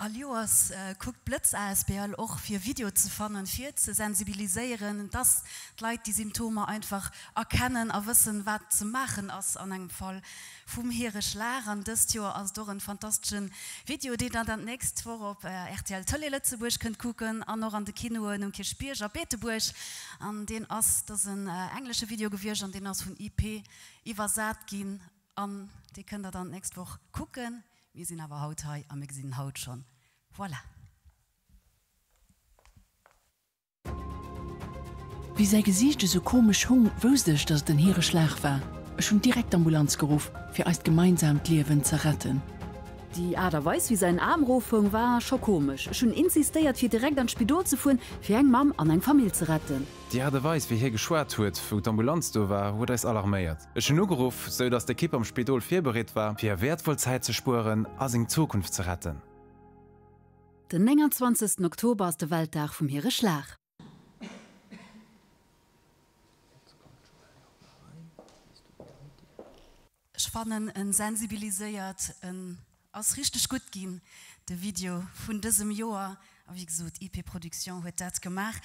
Aljoas äh, guckt Blitz ASBL auch für Video zu fannen vier zu sensibilisieren das leid die Symptome einfach erkennen er wissen was zu machen als an einem Fall. Vom here schlagen das Jahr doch ein fantastischen Video die dann dann nächst vor op äh, RTL tolle Lützeburg könnt gucken an noch an die Kino und Kirschbier Beteburg an den as das ein äh, englische Video gewirrscht an den aus von IP Iwasat gehen an die könnt ihr dann nächste Woche gucken wir sind aber haut am gesehen haut schon voilà. Wie sei gesicht so komisch hung wüstech, dass den here Schlag war, schon direkt Ambulanz gerufen, für als gemeinsam Lebenwen zu retten. Die Ader weiß wie sein Armrufung war schon komisch schon insistiert hier direkt an Spidol zu fuhren für eng Mam an ein Familie zu retten. Die Erde weiß wie hier geschwert huet wo d Ambulanz do war wo es alarmiert. Ech nur gerufen so dass der Kipp am Spidol firberät war fir wertvoll Zeit zu spuren as in Zukunft zu retten. Den 20. Oktober ist der Welttag vom Heere Schlag. Spannen en sensibilisiert en aus richtig gut gehen de Video von diesem Jahr. Wie gesagt IP Produktion hat dat gemacht.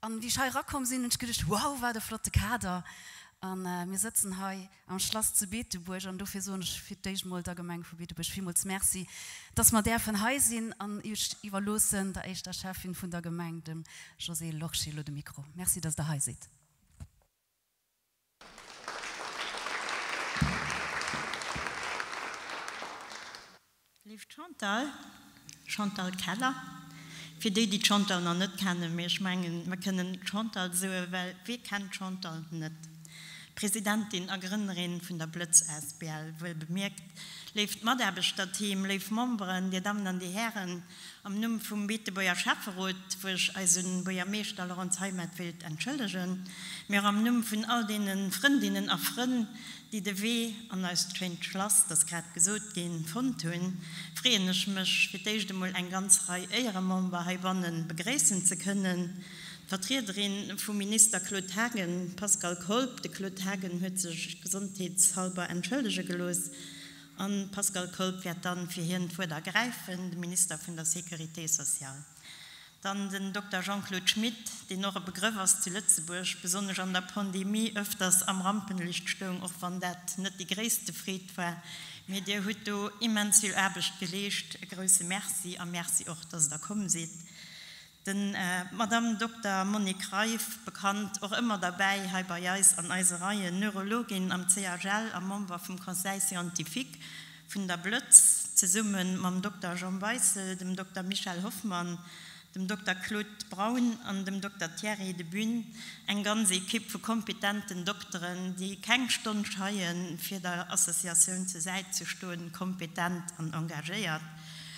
An wie rakommen sind und gedacht, wow war der flotte Kader. An äh, wir sitzen he am Schloss zu Beteburg und dafür so Gemeng von Beteburg vielmals merci dass man der von he sind an über los sind da ich der Chefin von der Gemeinde José Lochschilo de Mikro. Merci dass der he sieht Lief Chantal? Chantal Keller. Fi die die Chantal noch net kennen mir schmengen man können Chantal so well wie kann Chantal net Präsidentin Gründerin vun der Blitz SBL will bemerkt lebt Maderbestadt Team lief Mombren die Damen an die Herren. Am Numm vum Beetebauer Schafferrot woch als Boer Meestaller an Heimatwild entschuldigen. Mir am Numm vun all denen Freundinnen erfrinnen die de weh an als Trench lass das grad gesot gehen von tun freenech mech fiichmol ein ganz rei eiere Mann bei begräessen ze können. Vertreterin vom Minister Claude Hagen, Pascal Kolb, de Claude Hagen hue sich gesundheitshalber entschuldige gelos an Pascal Kolb wird dann für hin vor der ergreifen, Minister von der Securité sozial. Dann den Dr. Jean-Claude Schmidt, den noch Begriff aus zu Lützeburg, besonders an der Pandemie öfters am Rampenlichtstörung auch von der nicht die größte Fried war. Mit der Hüto immens viel erbisch gelegt, größte Merci, am Merci auch, dass da kommen sieht. Den äh, Madame Dr. Monique Reif bekannt auch immer dabei Hyperis an Eisereihe Neurologin am CHL am Momba vom Conseil Scientifique von der Blötz zu summen mam Dr. Jean Weißel, dem Dr. Michael Hoffmann, dem Dr. Claude Braun an dem Dr. Thierry de Bün eng ganze Kipp vu kompetenten Doktoren, die kengstunde scheien fir der Assoziation zu seit zu stoden kompetent an engagiert,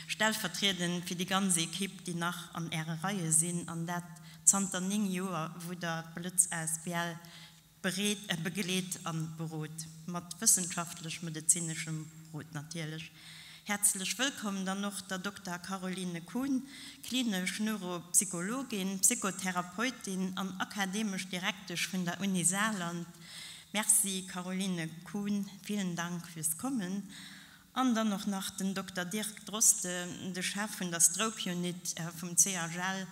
stellvertreten fir die ganze Kipp, die nach an Äre Reihe sinn an dat Santaning Joer, wo der Blitz SBL berät, äh, begeleet an Brot, mat wissenschaftlich medizinischem Brot natürlich. Herzlich willkommen dann noch der Dr. Caroline Kuhn, klinisch Neuropsychologin, Psychotherapeutin und akademisch Direktisch von der Uni Saarland. Merci Caroline Kuhn, vielen Dank fürs Kommen an noch nach den Dr. Dirk Droste de Chef von der Strokeunit äh, vom CHL,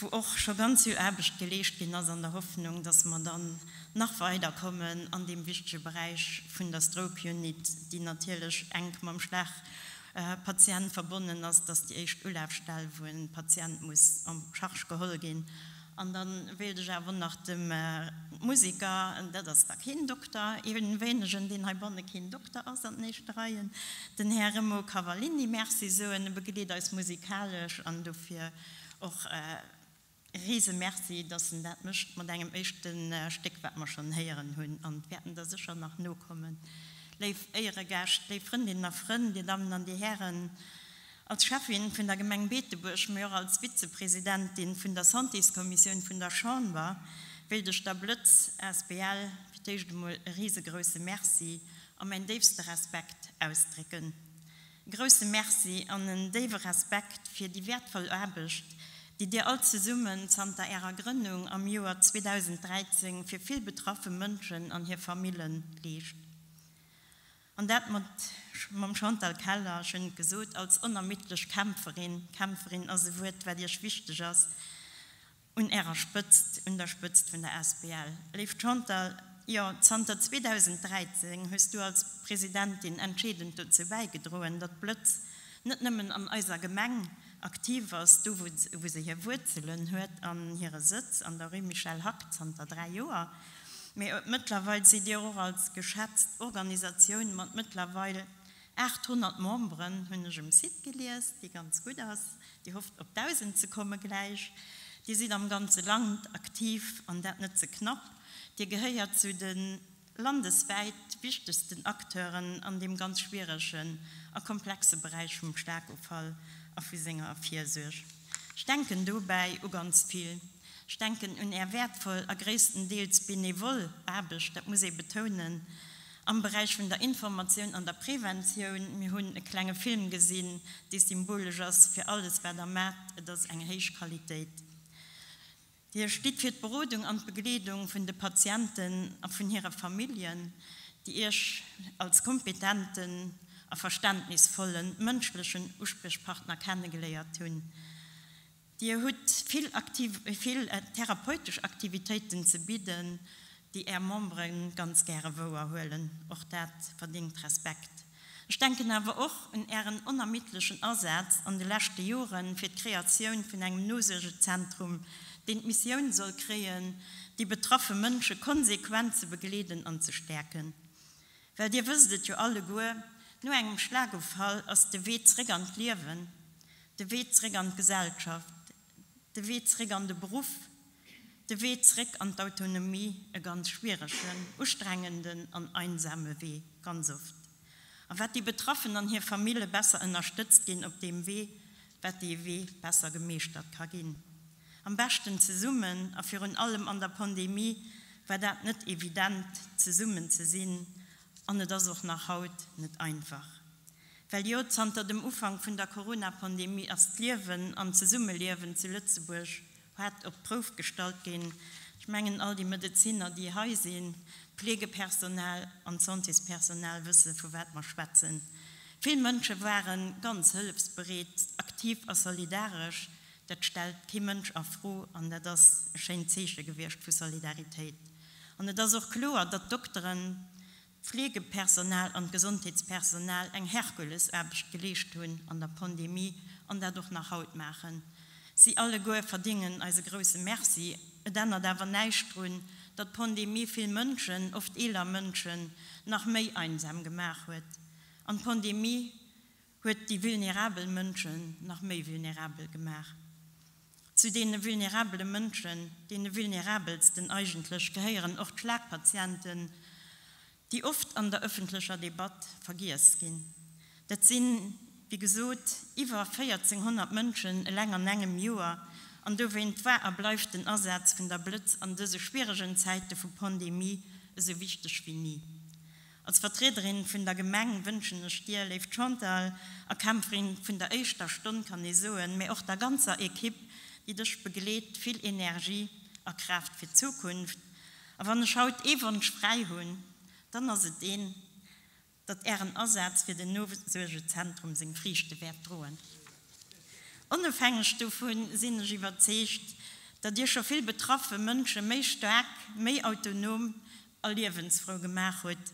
wo auch schon ganz erbisch gelegt bin an der Hoffnung, dass man dann nach weiterkommen an dem wichtigen Bereich von der Stropionit, die natürlich eng am Schlag äh, Patienten verbunden ist, dass die echt Urlaubstelle, wo ein Patient muss am Schach geholt gehen. Und dann will ich aber nach dem äh, Musiker, der das der Kinddoktor, eben wenigen, den ein Bonne Kinddoktor aus und nicht dreien, den Herr Mo Cavallini, merci so, ein Beglied als musikalisch und dafür auch äh, riese Merci dass dat mischt man engem echten äh, Steck wat man schon heieren hunn an werden da sicher nach no kommen. Leif eiere Gercht de Freundin nach Freund, die Damen an die Herren. Als Chefin vun der Gemeng Beetebusch Mör als Vizepräsidentin vun der Santiskommission vun der Schaun war, wildech der Blötz SBL riesegrösse Merci am mein deefste Respekt ausdricken. Größe Merci an den Dave Respekt fir die wertvoll erbecht, die dir allze Summen zter ihrer Gründung am Juar 2013 für viel betroffene Menschen an hier Familien liegt. Und dat man Chantal Keller schon gesucht als unermittlich Kämpferin, Kämpferin also wird, wer dir wichtig ist und er spitzt unterstützt von der SBL. Lief Chantal ja 2013 hast du als Präsidentin entschieden dazu beigedrohen, dat Blitz nicht nimmen an äußer Gemengen, aktiv was du wo, wo sie hier Wurzeln hört an ihre Sitz an der Rue Michel Hackzenter drei Jahre. mittlerweile sie dir auch als geschätzt Organisation man mittlerweile 800 Mombren hun im Sit gelesen, die ganz gut aus, die hofft ob 1000 zu kommen gleich. Die sieht am ganze Land aktiv an der Netze knapp. Die gehört zu den landesweit wichtigsten Akteuren an dem ganz schwierigen, komplexe Bereich vom Stärkefall auf wie Sänger auf vier Sech. Denken du bei u ganz viel. Denken un er wertvoll ergrésten Deels benevol abisch, dat muss ich betonen. Am Bereich von der Information an der Prävention mir hunn e kleine Film gesinn, die symbolisch ist für alles wer der Mä das eng Heichqualität. Die steht für Berodung an Begledung von den Patienten von ihrer Familien, die ich als kompetenten a verständnisvollen mënschlichen Usprechpartner kennengeleiert hun. Die hut viel, aktiv, viel äh, therapeutisch Aktivitäten zu bieten, die er Mombren ganz gerne wo erholen. auch dat verdient Respekt. Ich denke aber auch in ihren unermittellichen Ersatz an die letzte Jahren für die Kreation von einem nosische Zentrum, den Mission soll kreen, die betroffene Menschen konsequent zu begleden und zu stärken. Weil dir wüsstet ja alle gut, nur engem Schlagefall ass de Weeträggernd liewen, de Weeträggernd Gesellschaft, de Weeträgernde Beruf, de Weeträg an d'Autonomie e ganz schwerschen, ustrengenden an einsame Weh ganz oft. A wat die Betroffen an hier Familie besser unterstützt gin op dem Weh, wat die Weh besser gemeescht ka gin. Am besten ze summen a fir un allem an der Pandemie war dat net evident ze summen ze sinn, an das auch nach Haut nicht einfach. Weil Jo unter dem Ufang von der Corona-Pandemie erst Liwen an zu Summelewen zu Lützeburg hat op Prof gestalt gehen. Ich mengen all die Mediziner, die he sehen, Pflegepersonal und Sonntagspersonal wissen, wo weit man schwätzen. Viele Menschen waren ganz hilfsberät, aktiv und solidarisch. Das stellt kein Mensch auf froh der das scheint gewirrscht für Solidarität. Und das auch klar, dass Doktoren Pflegepersonal und Gesundheitspersonal eng Herkules gelecht hun an der Pandemie und dadurch nach Haut machen. Sie alle goe verdienen als große Merci, dannner dawer neistrun, dat Pandemie viel Mënschen oft eler Mënschen nach méi einsam gemach huet. An Pandemie huet die vulnerabel Mënschen nach méi vulnerabel gemach. Zu denen vulnerable Mënschen, denen vulnerabelsten eigentlich geheieren och Schlagpatienten, die oft an der öffentlicher Debatte vergis gehen. Das sind wie gesot über 1400 Menschen länger engem Joar an du wenn war erbleift den Ersatz von der Blitz an diese schwierigen Zeiten von Pandemie so wichtig wie nie. Als Vertreterin von der Gemengen wünschen Stier lebt Chantal Erkämpferin von der echter Stunde kann ich so mir auch der ganze Ekipp, die das begleht viel Energie erkraft für Zukunft. Aber wann schaut Evan frei hun, dann as se den, dat er en Ersatz fir den nosurge Zentrum sinn frichte wert droen. Onfängestufen sinn iwwerzecht, dat Dir soviel betroffe Mënsche méi stark, méi autonom a Liwensfrau gemach huet,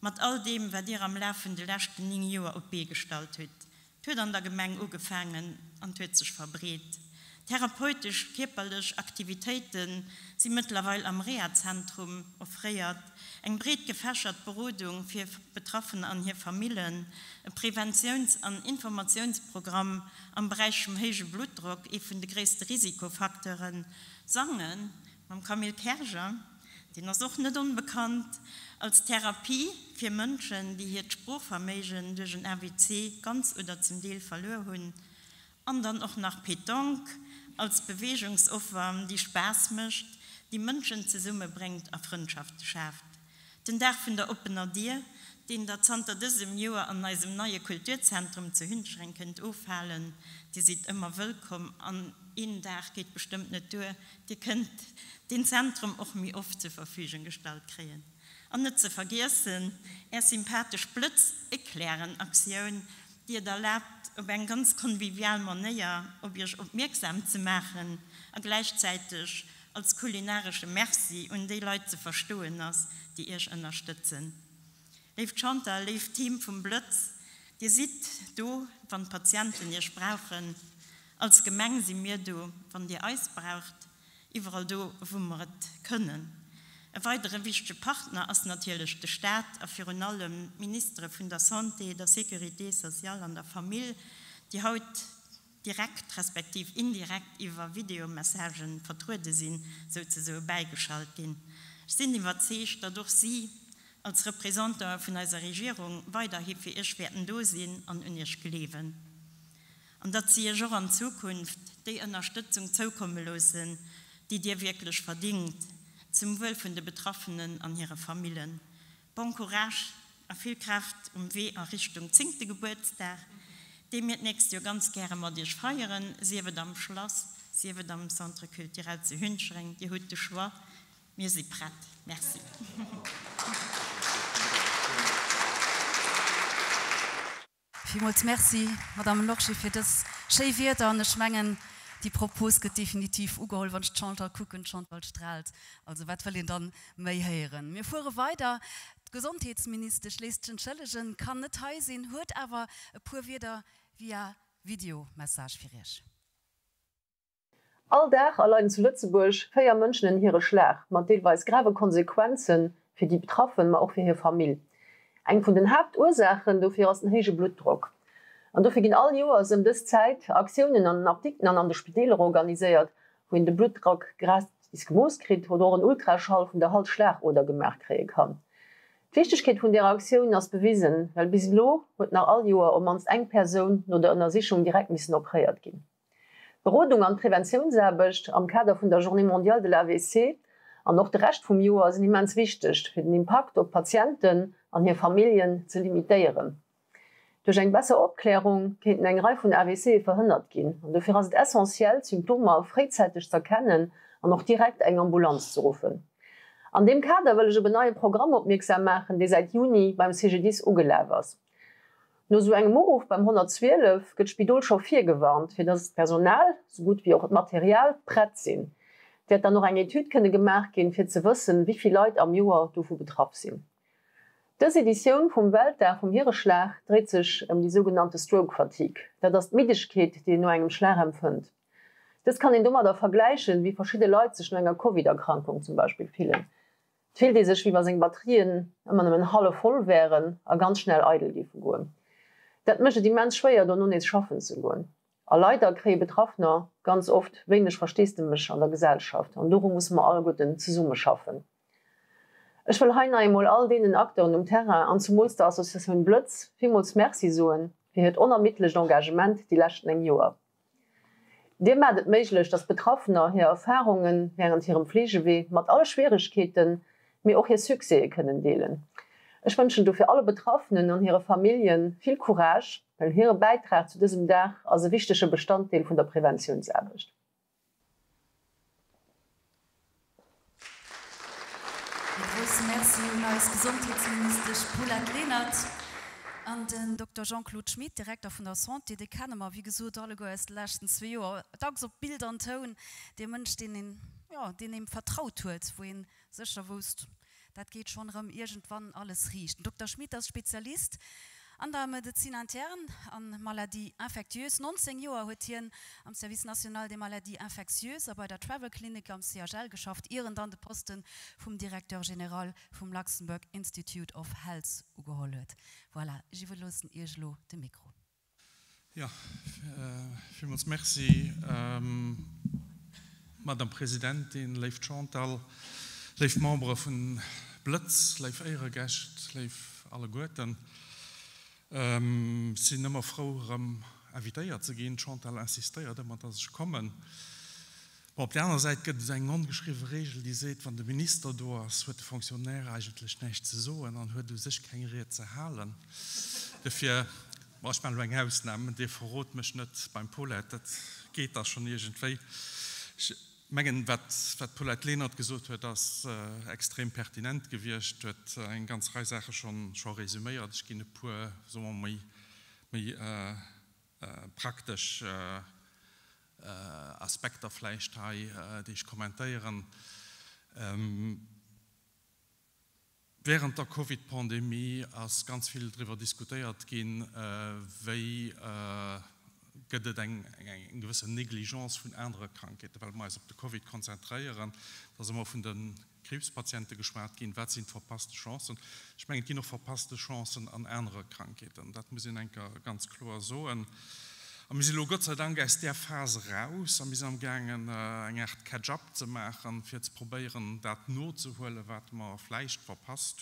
mat all dem wer Dir am Läffen de lächten ning Joer op bestalt huet, huet an der Gemeng ugefangen an huezech verbreet. Therapeutisch kippellech Aktivitäten sie mittlerweile am Reazentrum offréiert, eng bret gefäschert Berodung für betroffen an hier Familien Präventions- an Informationsprogramm am Bereich vom hege Blutdruck von die größte Risikofaktoren. Sangen man Kamil Kerger den er such nicht unbekannt als Therapie für Menschen die hier Spruchvermegen durch ein RWC ganz oder zum Deal verloren und dann auch nach Petonk als Bewegungsopfer die Spaß mischt die Menschen zur Summe bringt auf Freundschaft schafft Den Dach vun der Opener Dir, den der Zter dësem Joer an eisem neue Kulturzentrum ze hunschränkend ofhalen, die sieht immer willkom an Ihnen Dach geht bestimmt net due, Di könnt den Zentrum och mi oft zur Verfügung gestalt kreen. An net ze vergessen, er sympathisch plötz erklären Aktiun, die da lebt, ob ein ganz konvivial manier, ob ihr opmerksam zu machen, und gleichzeitig, als kulinarische Merci und die Leute zu verstohlen hast, die ihr unterstützen. Leif Chantal, lief Team vom Blitz, die sieht du von Patienten ihr brauchen, als Gemeng sie mir du von dir Eis braucht, überall du wummert können. Ein weitere wichtige Partner als natürlich der Staat für allem Minister von der Santé, der Securité sozial an der Familie, die heute direkt respektiv indirekt über Videomessagen vertrude sind so beigeschaltet gehen. sind überzeugt, dadurch sie als Repräsentant von einer Regierung weiter für ihr werden dosinn an unisch leben. Und dass sie schon an Zukunft die Unterstützung zukommen losen, die dir wirklich verdient, zum Wohl von den Betroffenen an ihre Familien. Bon Courage, viel Kraft um weh in Richtung 10. Geburtstag, De mir näst jo ganz gerne mat Dich feieren, siewe am Schloss, siewe am Centre kulturell ze hunschreng, Di hut de schwa, mir si pratt. Merci. Vielmals merci, Madame Lochschi fir das Cheviert an schmengen die Propos get definitiv ugehol wann Chantal kucken Chantal strahlt. Also wat will dann méi heieren. Mir fuhre weiter. Gesundheitsminister Schlesischen kann net teilsinn huet aber pur wieder via Videomessage firisch. All Dach allein zu Lützeburg feier Mënschen in ihre Schlech, man deweis grave Konsequenzen fir die betroffen ma auch fir hier Familie. Eg vun den Hauptursachen fir aus den hege Blutdruck. An dofir gin all Joer sem des Zeit Aktionen an Artikeln an der Spideler organisiert, wo in de Blutdruck gras is Gemooskrit oder een Ultraschall vun der Halsschlech oder gemerk kree kann. Fichtechkeet vun der Aktiun ass bewisen, well bis lo huet nach all Joer om ans eng Perun no der Ënnersichung direkt missen opréiert ginn. Berodung an Präventionunsäbecht am Kader vun der Journée mondial de l'AWC an noch drecht vum Joer sinn immens wichtecht fir den Impakt op Patienten an hir Familien ze limitéieren. Duch eng besser Obklärung keten eng Reif vun AWC verhënnert ginn an defir ass essentielll Symptome auf freizeitig zerkennen an noch direkt eng Ambambulaanz zu rufen. An dem Kader will ich neue Programm opmerksam machen, die seit Juni beim CGDs ugelevers. No so eng Moruf beim 112 gët Spidol schon vier gewarnt, fir das Personal so gut wie auch Material brett sinn. Wer dann noch eng Etyd könne gemerk gin fir ze wissen, wievi Leute am Joer du vu betraff sinn. Das Edition vom Welt der vom Heereschlag dreht sich um die sogenannte Stroke-Fatig, da das Medischkeit, die nur engem Schlag empfindt. Das kann den Dummer vergleichen, wie verschiedene Leute sich enger COVID-Erkrankung zum Beispiel fielen viel die sech wie man seg Batterien man en halle voll wären a ganz schnell edel die goen. Dat mësche die men schwéier do nun net schaffen ze goen. A Leider kree Betraffner ganz oft wenigch verstest mech an der Gesellschaft an darum muss man all guten ze Summe schaffen. Ech will heiner einmal all denen Akteuren um Terra an zum Mulster Assoziun Blötz vielmals Merci soen, fir het onermittlech Engagement die lächten eng Joer. Dem matt méiglech, dat Betroffener hir Erfahrungen während ihrem Flegeweh mat alle Schwierigkeiten mir auch hier Suse können deen. Ich wünsche du für alle Betroffenen und ihre Familien viel Courage, weil ihre Beitrag zu diesem Dach als wichtige Bestandteil von der Prävention erwischt. Gesundheitsminister Paula Lehnert An den Dr. Jean-Claude Schmidt, Direktor von der Santé de Kannemer, wie gesot alle goes lächten zwe Joer. Da so Bild an Toun, de Mënsch den in, ja, den em vertraut huet, wo en secher wust. Dat geht schon rem irgendwann alles riecht. Dr. Schmidt als Spezialist An der medizinintern an Maladie infektiös 19 Joer huetieren am Service National de Maladie infektiös aber der Travelklinik am CHL geschafft ihren dann de Posten vom Direktor General vom Luxemburg Institute of Health ugehollet. Voilà, jiwlossen Ilo de Mikro. Ja äh, uns Merci ähm, Madame Präsidentin Leif Chantal, Leif membre vun Blitz, Leif Gast Leif alle Goeten. Äh, ähm, sind immer froh ähm, evitéiert ze gehen schon assistiert man das kommen. Op der anderen Seite gibt es ein angeschrieben Regel, die seht von der Minister du hast wird Funktionär eigentlich nicht so und dann hört du sich kein Re zu halen. Dafür was man eng der verrot mich nicht beim Pol geht das schon irgendwie. Ich, Mengen wat wat Paulet Lehnert gesucht huet das äh, extrem pertinent gewircht huet äh, en ganz Reisache schon schon resümiert. Ich gi pu so mei, äh, äh, praktisch äh, äh, Aspekterfleisch äh, die ich kommentieren. Ähm, während der CoVI-Pandemie als ganz viel darüber diskutiert gin äh, wei äh, gëtt eng eng gewisse Negligenz vun andere Krankete, weil me op de CoVI konzentriieren, dat immer vun den Krebspatiente geschwert gin, wat sind verpasste Chancen. Ich mengge die noch verpasste Chancen an andere Kranketen. Dat muss enker ganz klar so. Gott sei Dank ist der Phase raus am bis am gangen äh, eng echt Job zu machen, fir zu probieren dat not zu holle, wat man fleisch verpasst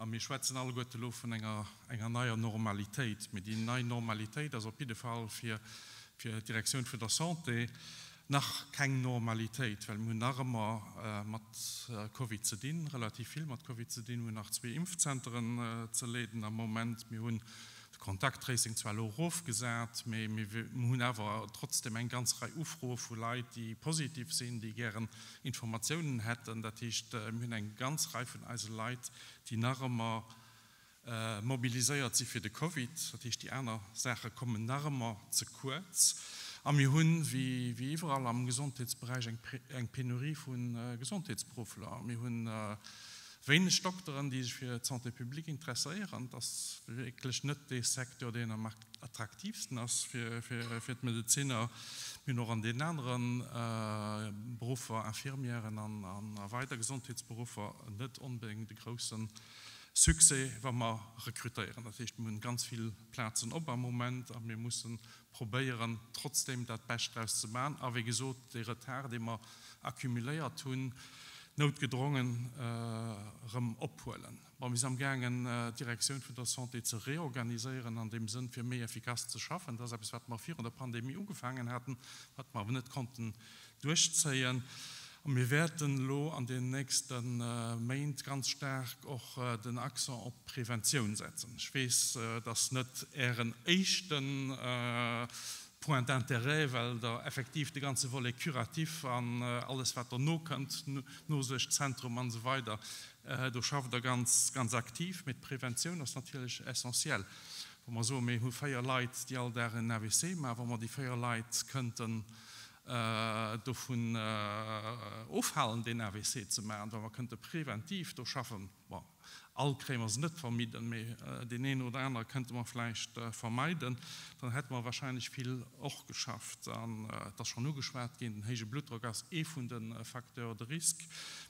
Am mir Schwezen alle gotte lo vun enger enger naier Normalitéit, mit die nei Normalitéit as op pide Fall fir fir Direktiun fir der Santé nach keng Normalitéit, well mun Narmer äh, mat äh, COVID ze dienen, relativ viel mat COVID ze dienen hun nach zwe Impfzentren äh, ze leden am moment mir hunn Kontakttracing zwar Ruf gesagt hun aber trotzdem ein ganz Reihe Ufruf Leid die positiv sind die gern Informationen hätten. Dat ist äh, ein ganz von also Leid die nach immer äh, mobilisiert sie für die CoVI dat ist die einer Sache kommen nach zu kurz. Am hun wie wie überall am Gesundheitsbereich eng Penurie von äh, Gesundheitsprofiler hun äh, wenig Doktoren, die sich für Santépublik interessieren, das wirklich nicht der Sektor, den am attraktivsten ist für, für, für Mediziner, wie noch an den anderen äh, Berufe, Infirmieren, an, an weiter Gesundheitsberufe nicht unbedingt die großen Suchse, wenn wir rekrutieren. Das heißt, wir ganz viel Platz ob am Moment, aber wir müssen probieren, trotzdem das Beste daraus zu machen. Aber wie gesagt, der Retard, den wir akkumuliert tun, notgedrungen äh, opholen. Man am gangen äh, Direktion für der Santé zu reorganisieren, an dem Sinn für mehr effikaz zu schaffen. Das es man vier der Pandemie umgefangen hatten, hat man nicht konnten durchzählen. Und wir werden lo an den nächsten äh, Main ganz stark auch äh, den Achse op Prävention setzen. Ich weiß, äh, dass nicht ehren echten äh, Point d'intérêt, weil der effektiv die ganze Wolle kurativ an äh, alles wat er no könnt, no sech Zentrum an so weiter. Äh, du schafft er ganz, ganz aktiv mit Prävention das natürlich essentiell. Wo man so mé hun feier Leiit, die all deren NWC, wo man die Feier Leiit könnten, äh, do vun äh, ofhalen den AWC zu me, man könnte präventiv durchschaffen. Wow, Allkrämers net vermieden mehr. äh, den einen oder anderen könnte man vielleicht äh, vermeiden, dann hätte man wahrscheinlich viel auch geschafft an äh, das schon nur geschwert gehen hege Blutdruck als e von den äh, Faktor der Risk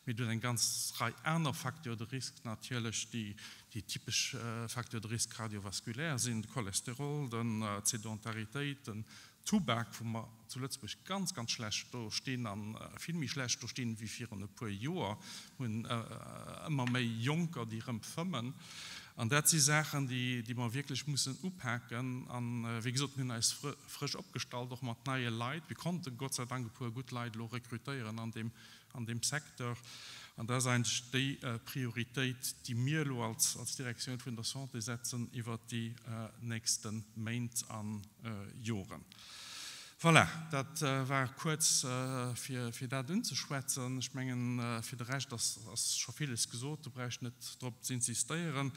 mit den ganz drei einer Faktor der Risk natürlich die die typisch äh, Faktor der Risk kardiovaskulär sind Cholesterol, dann äh, Sedentarität, dann Zuberg wo man zuletzt ganz ganz schlecht stehen an äh, vielmi schlecht stehen wie vier pro Joer hun äh, immer méi Junker die empfëmmen an dat sie Sachen die die man wirklich muss uphaken an äh, wie gesagt als fr frisch abgestalt doch mat neue Leid wie konnte Gott sei Dank pur gut Leid lo rekrutieren an dem an dem Sektor an da ein die äh, Priorität die mir als als Direktion von der Santé setzen über die äh, nächsten Main an äh, Joren. Voilà, dat äh, war kurz äh, fir dat dünn zu schwätzen, schmengen äh, fir recht, dat schon vieles gesot, du bre net Dr sinn sie steieren.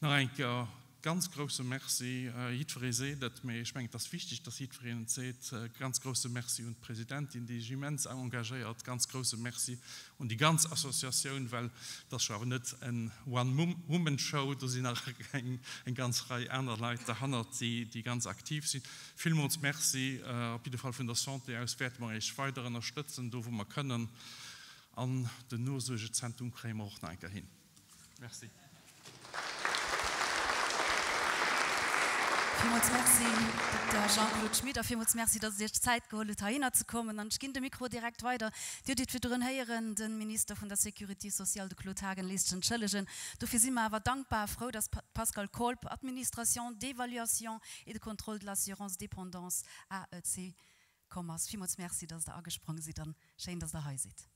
Na enker ganz große Merci äh, se, dat mir schmengt das wichtig, dass Hiieren seht äh, ganz große Merci und Präsidentin die Gemens engagiert ganz große Merci und die ganz Assoziation, weil das scha net ein one woman Show, da nach ein, ein ganz Reihe einer Leute handelt, die die ganz aktiv sind. Film uns Merci äh, auf jeden Fall von der Santé aus werden wir ich weiter unterstützen, wo wir können an den nur Zentrum Krämer auch hin. Merci. Jean-Claude Schmidt auf Merci dass sich Zeit geholt Haina zu kommen. Dann kind Mikro direkt weiter. Heieren den Minister von der Security Sozial de Klotagen listen Challengen dafür sie aber dankbar froh dass Pascal Kolb Administration d'évaluation et de contrôle de l'assurance dépendance AEC Kommmers. Merci dass der angesprungen sie dann schön dass der he sieht.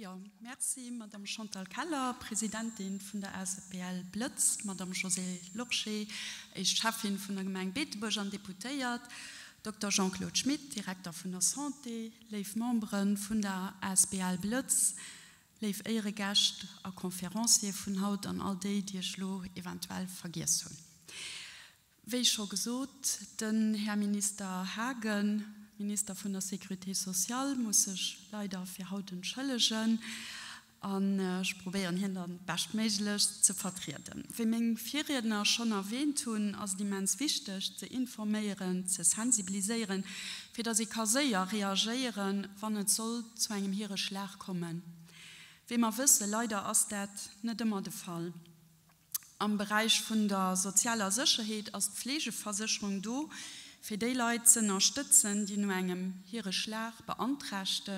Ja, merci Madame Chantal Keller, Präsidentin von der SPL Blötz, Madame José Loche, ich Chefin von der Gemeinde Beetburg an Deputéiert, Dr. Jean-Claude Schmidt, Direktor von der Santé, Leif Membren von der SPL Blötz, Leif Eiere Gast a Konferenzie von Haut an all die, die Schlo eventuell vergiss hunn. Wéi schon gesot, den Herr Minister Hagen Minister von der Securité sozial muss ich leider für hauten schëllegen an äh, probieren hindern bestmelech zu vertreten. Wie vierredner schon erwähnt tun als die mens wichtig zu informieren, zu sensibilisieren, für dass sie kaséier reagieren, wann het soll zu einem here Schlag kommen. Wie man wisse leider as dat net immer de Fall. Am Bereich von der sozialer Sicherheit als Pflegeversicherung do, für die Leute unterstützen, die nur engem ihre Schlag beantragcht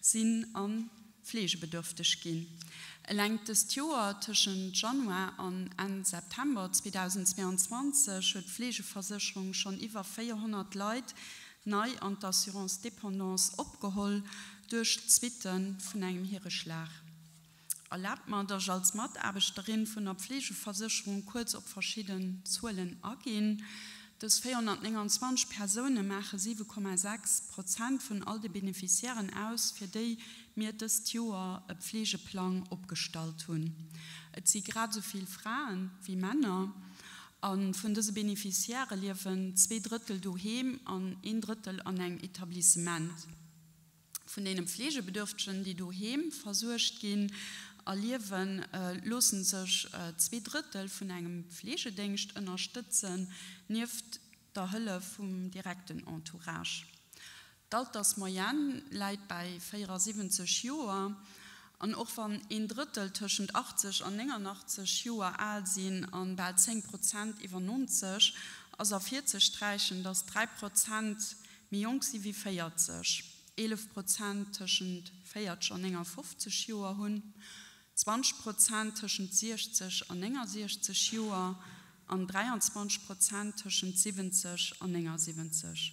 sind an Pflegebedürftig gehen. Lenkt das Jahr zwischen Januar und Ende September 2022 wird Pflegeversicherung schon über 400 Leute neu an der Assurance Dependance abgeholt durch Zwitten von einem ihre Schlag. Erlaubt man das als Matarbeiterin von der Pflegeversicherung kurz auf verschiedenen Zahlen angehen, Das 420 Personen machen 7,6 Prozent von all den Benefiziären aus, für die mir das Jahr ein Pflegeplan abgestaltet haben. Es sind gerade so viele Frauen wie Männer. Und von diesen Benefiziären leben zwei Drittel daheim und ein Drittel an einem Etablissement. Von den Pflegebedürftigen, die daheim versucht gehen, erliewen äh, losen sech äh, zwei Drittel vun engem Pflegedenkcht unterstützen nift der Hülle vum direkten Entourage. Dat das Moyen leiit bei 470 Joer an och van een Drittel tschen 80 an enger 80 Joer Asinn an bei 10 Prozent iwwer 90 as er 40 streichen das 3 Prozent Jung sie wie feiert sech. 11 Prozent tschen feiert schon enger 50 Joer hunn. 20 Prozent zwischen 60 an enger 60 Joer an 23 Prozent zwischen 70 an enger 70.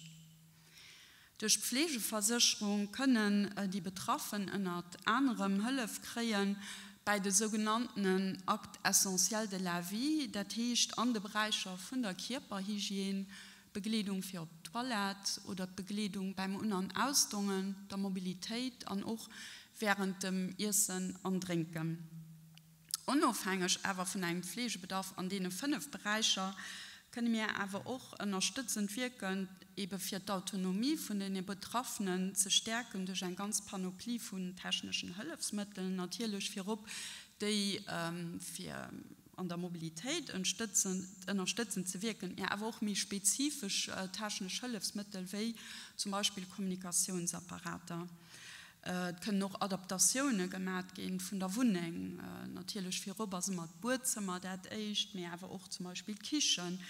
Durch Pflegeversicherung können äh, die Betroffenen in anderem Höllle kreen bei den sogenannten Akt essentiel de la vie, dat hecht an de Bereicher von der Körperhygiene, Bekleidung für Toilette oder Bekleidung beim Unan Ausdungen, der Mobilität an auch während dem Issen antrinken. Unabhängig aber von einem Pflegebedarf an denen fünf Bereiche können mir aber auch unterstützend wirken, eben für die Autonomie von den Betroffenen zu stärken durch ein ganz Panoplie von technischen Hilfsmitteln, natürlich für Rupp, die ähm, für an der Mobilität unterstützen, unterstützen zu wirken, ja, aber auch mich spezifisch äh, technische Hilfsmittel wie zum Beispiel Kommunikationsapparate äh, können noch Adapationen gemerk gehen von der Wohnung. Äh, natürlich für Burzimmer echt mehr aber auch zum Beispiel Kichen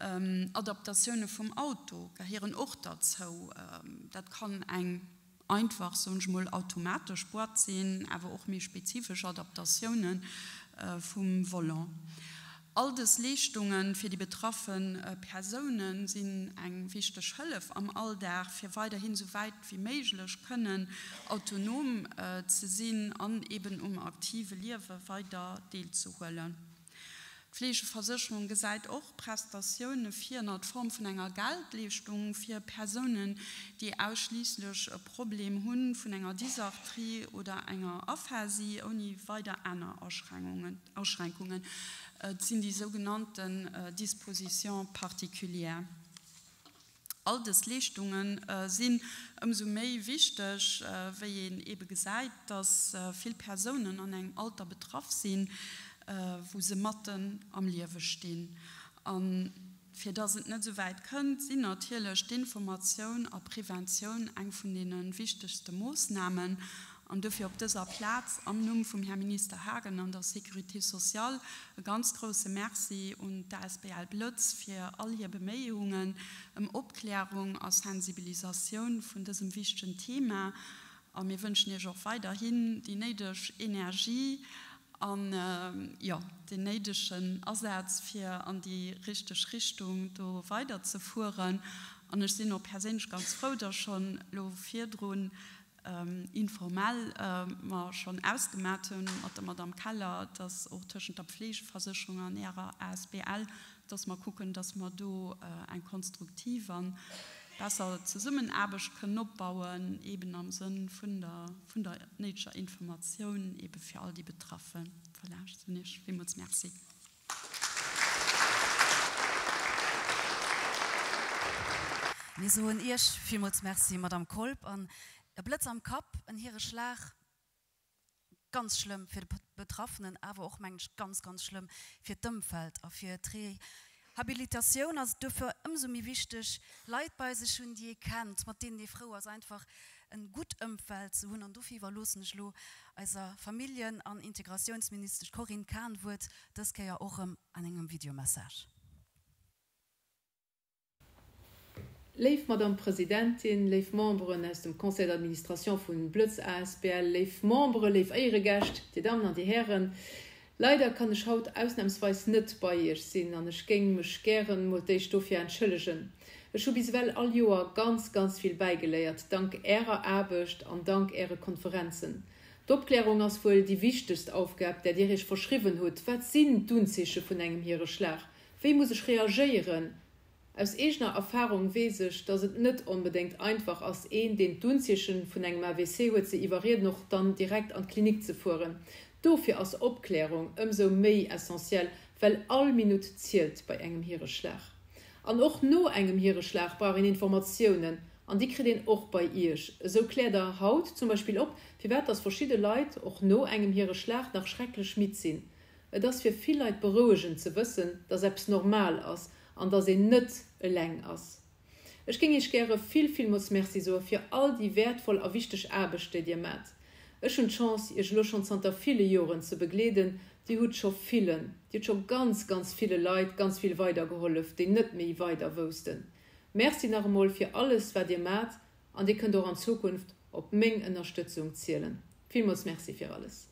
ähm, Adapationen vom Auto gehören auch dazu. Ähm, das kann ein einfach so mal automatisch Sport sehen aber auch mehr spezifische Adapationen äh, vom Volant. All des Lichtungen für die betroffenen äh, Personen sind ein wichtig Schëlle am Alldach für weiterhin so weit wie möglich können autonom äh, zu sehen an eben um aktive Liwe weiter deal zu wollen. Pflegeversicherung gesagt auch Prestationen 400 Form von einer Geldlichtung für Personen, die ausschließlich Problem hun von einer Dysartrie oder einer Aphasie ohne weiter einer Ausschränkungen, sind die sogenannten äh, Disposition partikulär. All das Lichtungen äh, sind umso mehr wichtig, äh, wie eben gesagt, dass äh, viele Personen an einem Alter betroffen sind, äh, wo se Matten am Liewe stehen. Um, für das sind nicht so weit könnt, sind natürlich die Information a Prävention eng von denen wichtigste Moosnahmen und dafür auf dieser Platz am Nu vom Herrn Minister Hagen an der Security sozial ganz große Merci und der SBL Blitz für all ihr Bemähungen um Obklärung aus Sensibilisation von diesem wichtigen Thema. Und wir wünschen ihr auch weiterhin die nedische Energie, an äh, ja, den nedischen Ersatz für an die richtige Richtung weiterzufuhren. Und ich sind noch persönlich ganz froh, dass schon lo vierdrohen ähm, informell äh, schon ausgemacht hat Madame Keller, das auch zwischen der Pflegeversicherung an ihrer ASBL, dass man gucken, dass man do äh, ein konstruktiven besser zu summen können eben am Sinn von der von der nature Information eben für all die betroffen vielleicht nicht wie uns merci so vielmals merci madame Kolb an der Blitz am Kopf in ihre Schlag. Ganz schlimm für die betroffenen aber auch mensch ganz ganz schlimm für dummfeld auf für dreh Habilitation als dafür umso mir wichtig leid bei sich schon die kennt mit denen die Frau als einfach ein gut umfeld zu hun und du war losen schlo also Familien an Integrationsminister Corin Kahn wird das kann ja auch im, an engem Videomassage. Leif Madame Präsidentin, leif membres aus dem Conseil d'administration vun Blötz ASPL, leif membre leif Eiregecht, die Damen an die Herren. Leider kann ich haut ausnahmsweis net bei ihr sinn an ich ging mech gieren mod ich Stoffe entschëllegen. Ech scho bis well all Joer ganz ganz viel beigeleiert, dank Ärer erbecht an dank Äre Konferenzen. D'Opklärung ass vuuel die wichtigst aufgab, der Dir ichich verschriven huet, wat sinn dunzesche vun engem hire Schlach. Wé muss ich reagieren? aus ener Erfahrung wesech, dat het net unbedingt einfach aus een den Dunzischen vun engem AWC hue ze iwariert noch dann direkt an Klinik zu fuhren. Dofir ass Obklärung ëmso méi essentiell, well all Minut zielelt bei engem hire Schlach. An och no engem hire Schlach waren informationen an die kredin och bei ihrsch. So klär der Haut zum Beispiel op, wie werd das verschiedene Leid och no engem hire Schlach nach schrecklich schmid sinn. Das fir viel Leiit beroegen ze wissen, dat selbst normal ass, an der se net leng ass. Ech ging ich gre viel viel muss Merci so fir all die wertvoll erwichtech Erbechte dir mat. Ech hun Chance ich loch schon zanter viele Joren ze begleden, die hut scho vielen, Di schon ganz ganz viele Leid ganz viel weiter geholft, de net méi weiter wosten. Merci nachmol fir alles wer dir mat, an die könnt auch an Zukunft op Mg Unterstützung zielelen. Viel muss Merci für alles.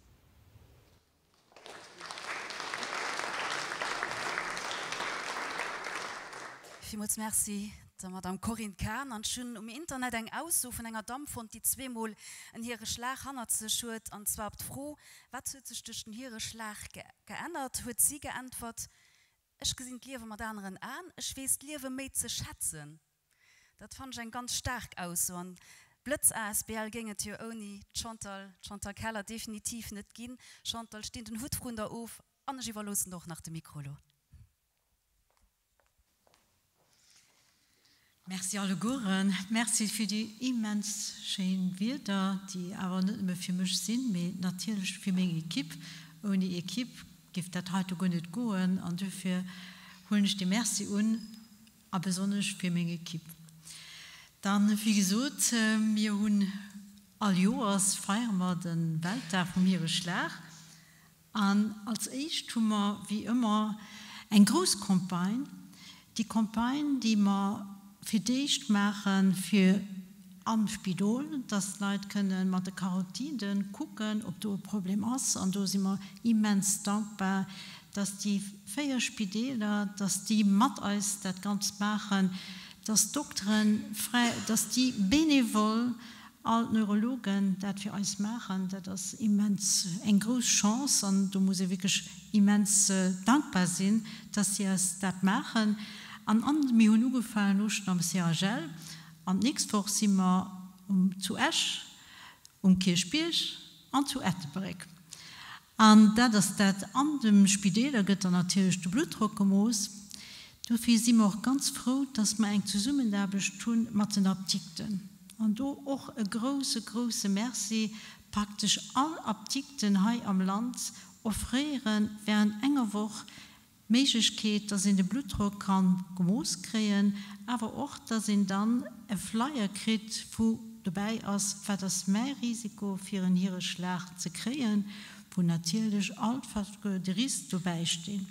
Vielmals merci Madame Corin Kahn an schon um Internet eng aussuchen enger Dam von die zweimal en here Schlag hanner ze schut an zwar froh wat zuchten here Schlag ge geändert? Huet sie geantwort Ech gesinnt liewe mat anderen an Ech wees liewe me ze schätzen. Dat fand ich ein ganz stark aus an Blitz ASBL ginget hier oni Chantal Chantal Keller definitiv net gin Chantal steht den Hut of an los noch nach dem Mikrolo. Merci alle Goren, Merci für die immens Schein Wider, die aber für michch sinn me natürlich für mé Kipp ohne ihr Kipp gift dat heute go net goen an dafür hunsch die Merci un a besonch für menge Kipp. Dann wie gesot mir hunn all Joas feiermer den Weltdag vom ihre Schlag an als Eichtummer wie immer ein Großkomagne, die Komagne, die man für dich machen für am Spidol das Leid können man Karotiden gucken ob du Problem hast. Und du sind immer immens dankbar dass die Feierspideler dass die matt ist das ganz machen das Doktoren frei dass die benevol alt Neurologen dat wir alles machen. Dat das immens en groß chance. Und du muss wirklich immens äh, dankbar sind dass sie es dat machen. und An an Miougefallen Luchten am Sergel, an nächst vor immer um zu Esch, um Kirchbierch an zu Etbreck. An dat ass dat an dem Spideler gëtt an natürlichchte du fi si auch ganz froh, dass man eng zu summen derbeg tun mat den Abtikten. An du och e große große Merci praktisch all Abtikten hai am Land offrieren wären enger woch Meigkeet, dat in de Blutdruck kann gemoos kreen, awer och dat sinn dann e Flyer krit wo dabei ass wat das Meirisiko fir een hire Schlacht ze kreen, wo natierlech altfatke de Ries vorbeistehn.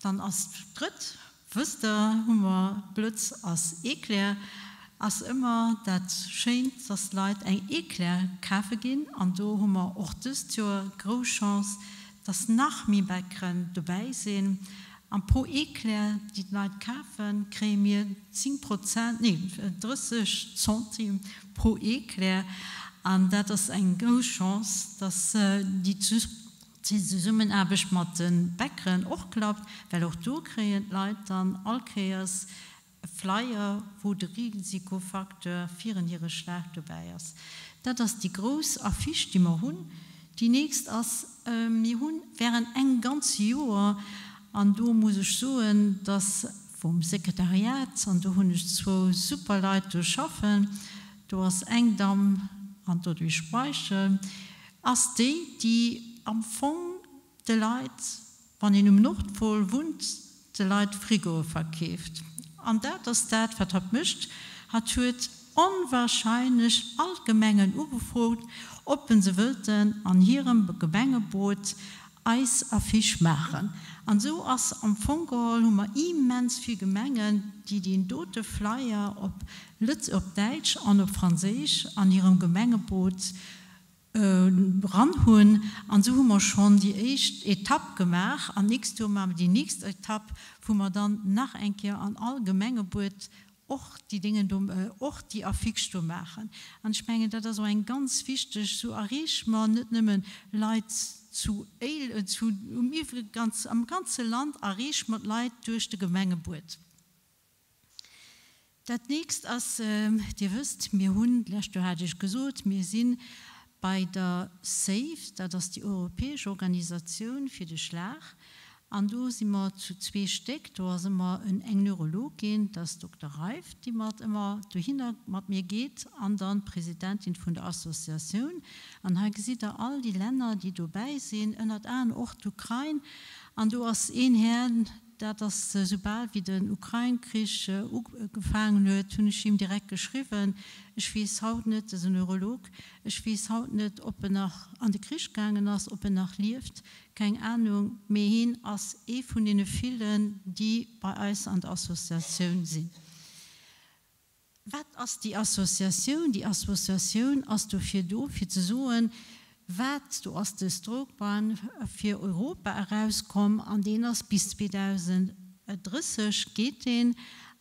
Dann as dritt wüster Hummer Blötz ass Eklär, ass immer dat scheint das Leiit eng Eklär kaffe gin an do Hummer ochtes zur Grochance, das nach mir becken dabei sehen am pro eklär die Leute kaufen kre mir 10 Prozent nee, 30 Centim pro an dat das ein große chance dass äh, die summen erbeschmatten becken auch klappt weil auch du kreen Leute dann alkreiers flyer wo der risikofaktor vier ihre schlecht dabei ist. Da das die groß affiche die man hun die nächst as äh, mir hun wären eng ganz Joer an du muss ich soen, dass vom Sekretariat an du hun ich zwo superleit zu schaffen, du hast engdam an durch speiche, as die die am Fong de Leiit wann in um Nordpol wund de Leiit Frigo verkkeft. An der das dat vertap mischt, hat huet onwahrscheinlich allgemengen Ubefrot Oppen se wilden an hirem Gebengeboot eis a fisch machen. An so ass am Fogehol hummer immens fi Gemengen, die den dote Flyer op Lütz op Deitsch an op Fraésich an ihrem Gemengeboot äh, ranhun an so hummer schon die echt Etapp gemach an nist die nächste Etapp, wo man dann nach enke an all Gemengeboot och die Dinge och äh, die Affikstu machen. Anspengen dat so ein ganz wichtig so errich man net nimmen Lei zu, äh, zu um ganz, am ganze Land errich mat Leiit durch de Gemengeburt. Dat nächst as äh, dir wisst hunlächt du hatte ich gesot mir sinn bei der Safe, da das die europäische Organisation für die Schlach, An du si immer zu zwee steckt, du hast immer een eng Neurologin, das Dr. Reif, die mat immer du hin mat mir geht, an dann Präsidentin vun der Assoziation. an ha sieht er all die Länder, die du beisinn, ënnert an och Ukraine, an du hast een Herrn, dat das äh, sobald wie den Ukrainekrieg äh, gefangen huet hun ich ihm direkt geschrieben ich wie haut net ein Neurolog ich wie haut net op er nach an Krisch gegangen ass op er nach lieft keine Ahnung mehr hin als e von den vielen, die bei Eis an Assoziation sind. Wat ass die Assoziation, die Assoziation ass du fir do fir ze soen, wat du aus der Strobahn für Europa herauskommen an den ass bis 2030 geht den,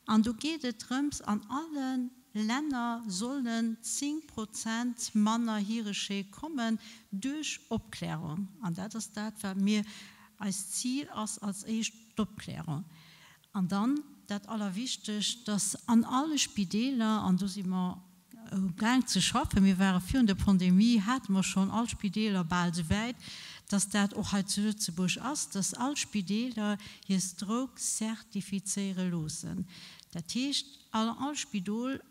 an du gehtt Trumps an allen Länder sollen 10 Prozent Männer hierische kommen durch Obklärung an das dat mir als Ziel als als Stopklärung an dann dat allerwichtig dass an alle Spideler an du immer gang zu schaffen mir waren für der Pandemie hat man schon als Spideler bald weit dass dat auch halt zubusch aus das als Spideler hier Druck zertifiziere losen der Tisch alle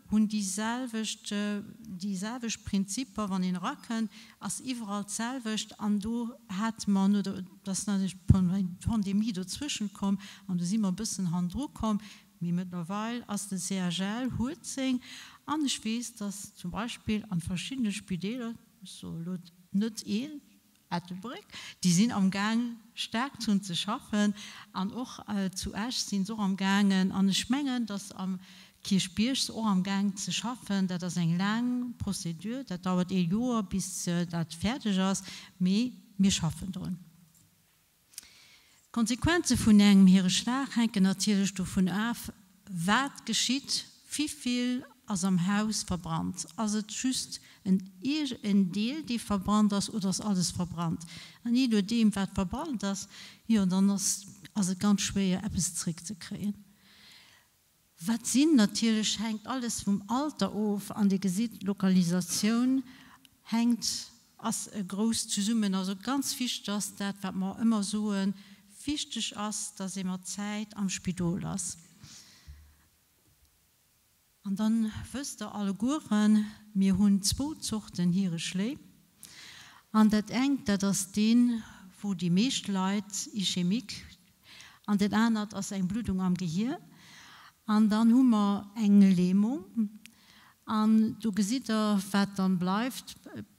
und dieselchte dieselbe Prinzip wann den Racken als überall selwicht an du hat man oder das Pandemie dazwischen kommt und du sie immer ein bisschen Handdruck kommen. Wie mittlerweile als der CGL Huzing an weiß, dass zum Beispiel an verschiedene Spidele so Ethelbrick, die sind am Gang stark zu zu schaffen, an auch äh, zuerst sind so am Gangen an Schmengen, das am Kirchbiersch auch am Gang zu schaffen, da das ein lang Prozedur, da dauert e Joer bis äh, dat fertig ist me mir schaffen drin. Konsequenze von engem here Schlaghenken natürlich du af, wat geschieht, wie viel as am Haus verbrannt. Also just en Deel, die verbrannt das oder das alles verbrannt. An nie nur dem wat verbrannt das hier und anders also ganz schwer Appstrick zu kreen. Wat sinn natürlich hängt alles vom Alter of an die Gesichtlokalisation hängt as groß zu summen also ganz fisch das dat man immer soen fichtech ass dass immer Zeit am Spidol lass. Und dann wüste alle Guren mir hun Zwozuchten hier schlägt. An dat eng das den, wo die Meeschtleit i Chemik, an den ändert as eng Blutung am Gehir, an dann hummer engel Lähmung, an du er wat dann bleibt,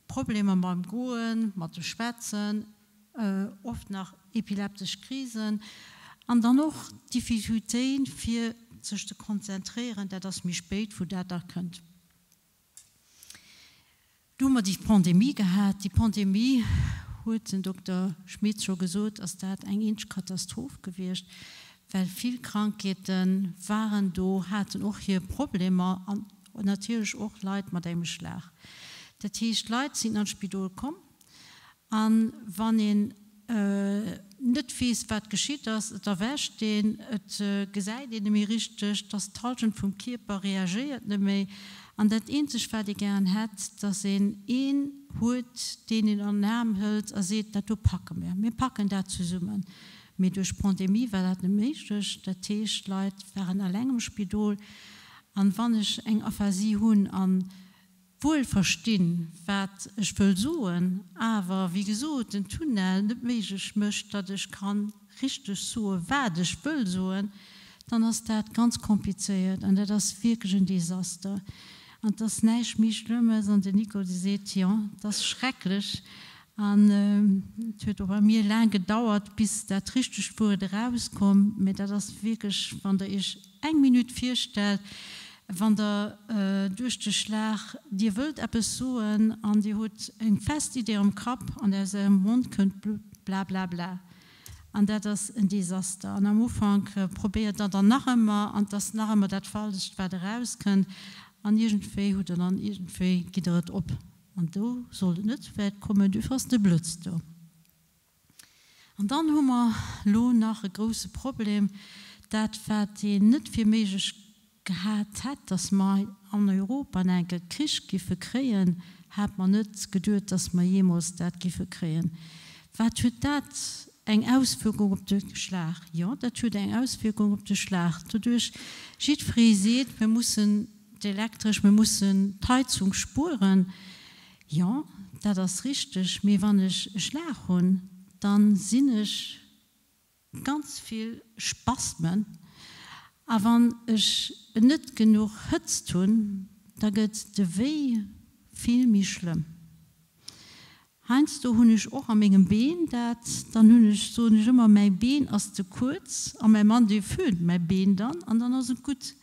Probleme beim Goen, mat Schwätzen, äh, oft nach epileptisch Krisen, an dann noch Difficultéen fir sich zu konzentrieren, der das mich spät wo der da könnt. Du mal die Pandemie gehabt, die Pandemie hat den Dr. Schmidt schon als der hat ein Katastrophe gewirrscht, weil viel Krankheiten waren do hatten auch hier Probleme und natürlich auch Leid mit dem Schlag. Der Tisch Leid sind an Spidol kommen, an wann in äh, net fies wat geschieht das der wäsch den et äh, gesäit in mir richtig das Talschen vum Kiper reagiert méi an dat ensch fertig gern het dat se een hut den in an Namen hëlt er seet dat du packe mir mir packen dat zu summen mit durch Pandemie war dat mech der Teeschleit wären er engem Spidol an wannnech eng Aphasie hunn an die wohl verstehen wat ich will soen aber wie gesot den Tunnel mech mcht dat ich kann richtig so werde ich will soen dann hast dat ganz kompliziert an der das wirklich ein Desaster. Und das nicht mich schlimme sondern Nico die seht ja das schrecklich. An äh, bei mir lang gedauert bis der trichte Spur rauskommt mit der das wirklich von der ich eng minute vier stellt und van der äh, duchte Schlag Dir wëlt Appesuen an die hut eng fest idee am Kap an der se Mund kunt bla bla bla. An dat das en Desaster. An am Ufang äh, probiert dat der nachmmer an das nach immer dat fallecht wat auss kënnt, an Igentée hut an Igentée gideret op. An du soll net wät komme du fast de blötz du. An dann hummer lohn nach e grosse Problem, dat wat net fir meigch gehabt hat dass man an Europa enke Krischgife kreen hat man net geduld dass man je muss dat gife kreen. Wat dat? Eng ausführung op de Schlag. Ja dat eng ausführung op de Schlag. Dadurch schiet friet wir muss elektrisch wir muss Teizung spuren. Ja da das richtig. Mir wann ich schlag hun dann ich ganz viel spaßmen a wann ich net genug hëtz tun, da gëtt de weh viel mi schlimm. Heinst du hunn ich och am engem Been dat, dann hunn ich so nicht immer mei Been as zu kurz, an mein Mann die fön mei Been dann an dann as gut.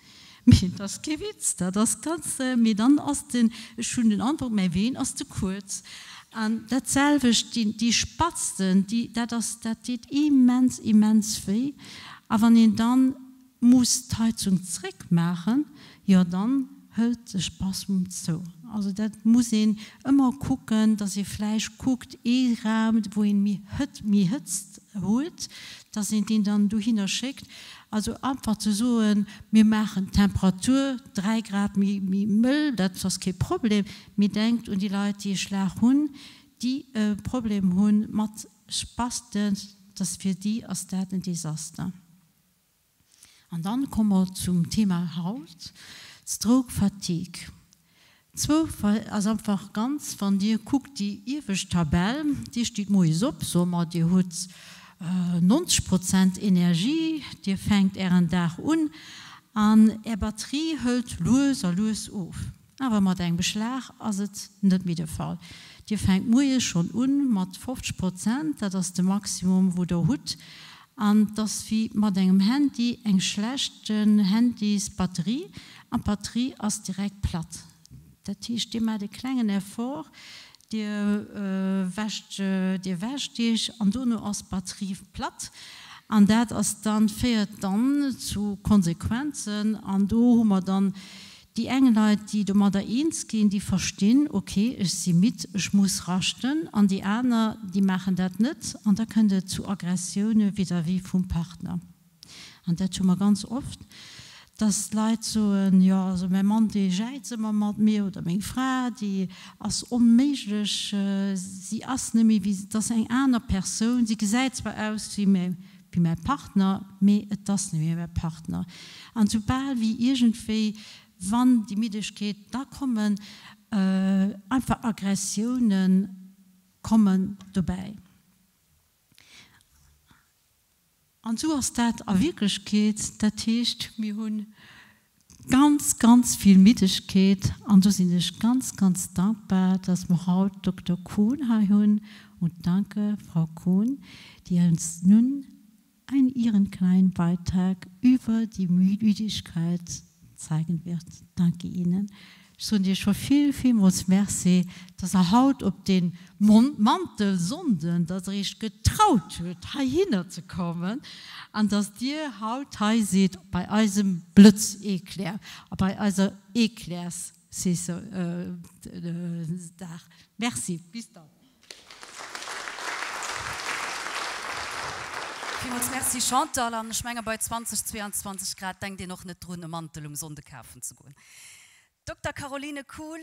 Das gewitz da das ganze mir dann aus den schon den Antwort mei wehen as zu kurz. An derselvech die, die spatzten die dat das dat immens immens weh. Aber den dann muss Teizung trick machen ja dann hält es Spaß so also das muss ihn immer gucken dass ihr Fleisch guckt eh rahmen wohin mir hört mir hützt holt da sind ihn dann du hinschickt also einfach zu suchen wir machen Temperatur drei Grad wie Müll das was kein Problem. Mir denkt und die Leute die schlag hun die äh, Problem hun macht Spaß denn dass wir die aus der Desaster. Und dann kommen wir zum Thema Haut, Stroke Fatigue. Zwei, also einfach ganz von dir guckt die ewig Tabelle, die steht mo op, so man die hat äh, 90 Prozent Energie, die fängt ein Dach un, an er Batterie hält los los auf. Aber man denkt Beschlag as nicht mit der Fall. Die fängt mu schon un mat 50 Prozent, das ist das Maximum, wo der Hut, an das wie man engem Handy eng schlechten Handys Batterie an Batterie as direkt platt. Dat Tisch de de klengen hervor, Dir äh, wächt äh, Dir wächt Dich an Donno ass Batterie platt. An dat as dann feiert dann zu Konsequenzen an du hummer dann, die engen Leute die du mal da gehen die verstehen okay ich sie mit ich muss rachten. An die einer die machen dat nicht. Und da könnte zu Aggressionen wieder wie vom Partner. Und der schon mal ganz oft das leid so ein, ja also mein Mann die immer mir oder mein Frau die als unmäßig äh, sie as wie das ein einer Person sie gesagt zwar aus wie mein wie mein Partner me das nicht mehr Partner. An sobald wie irgendwie wann die geht, da kommen äh, einfach Aggressionen kommen dabei. An so was dat a wirklich geht, dat techt mir hun ganz ganz viel Midisch geht an du sind ich ganz ganz dankbar, dass man haut Dr. Kuhn ha hun und danke Frau Kuhn, die uns nun ein ihren kleinen Beitrag über die Müdigkeit zeigen wird. Danke Ihnen. So dir schon viel viel muss Merci, dass er haut ob den Mantel sonden, dass er ich getraut wird hin zu kommen, an dass dir haut sieht bei einem Blitz eklär, bei also eklärs äh, äh, Merci bis dann. Merci Chantal an Schmenger bei 2022 Grad denkt dir noch eine Drne Mantel um Sonde kaufen zu gehen. Dr. Caroline Kuhn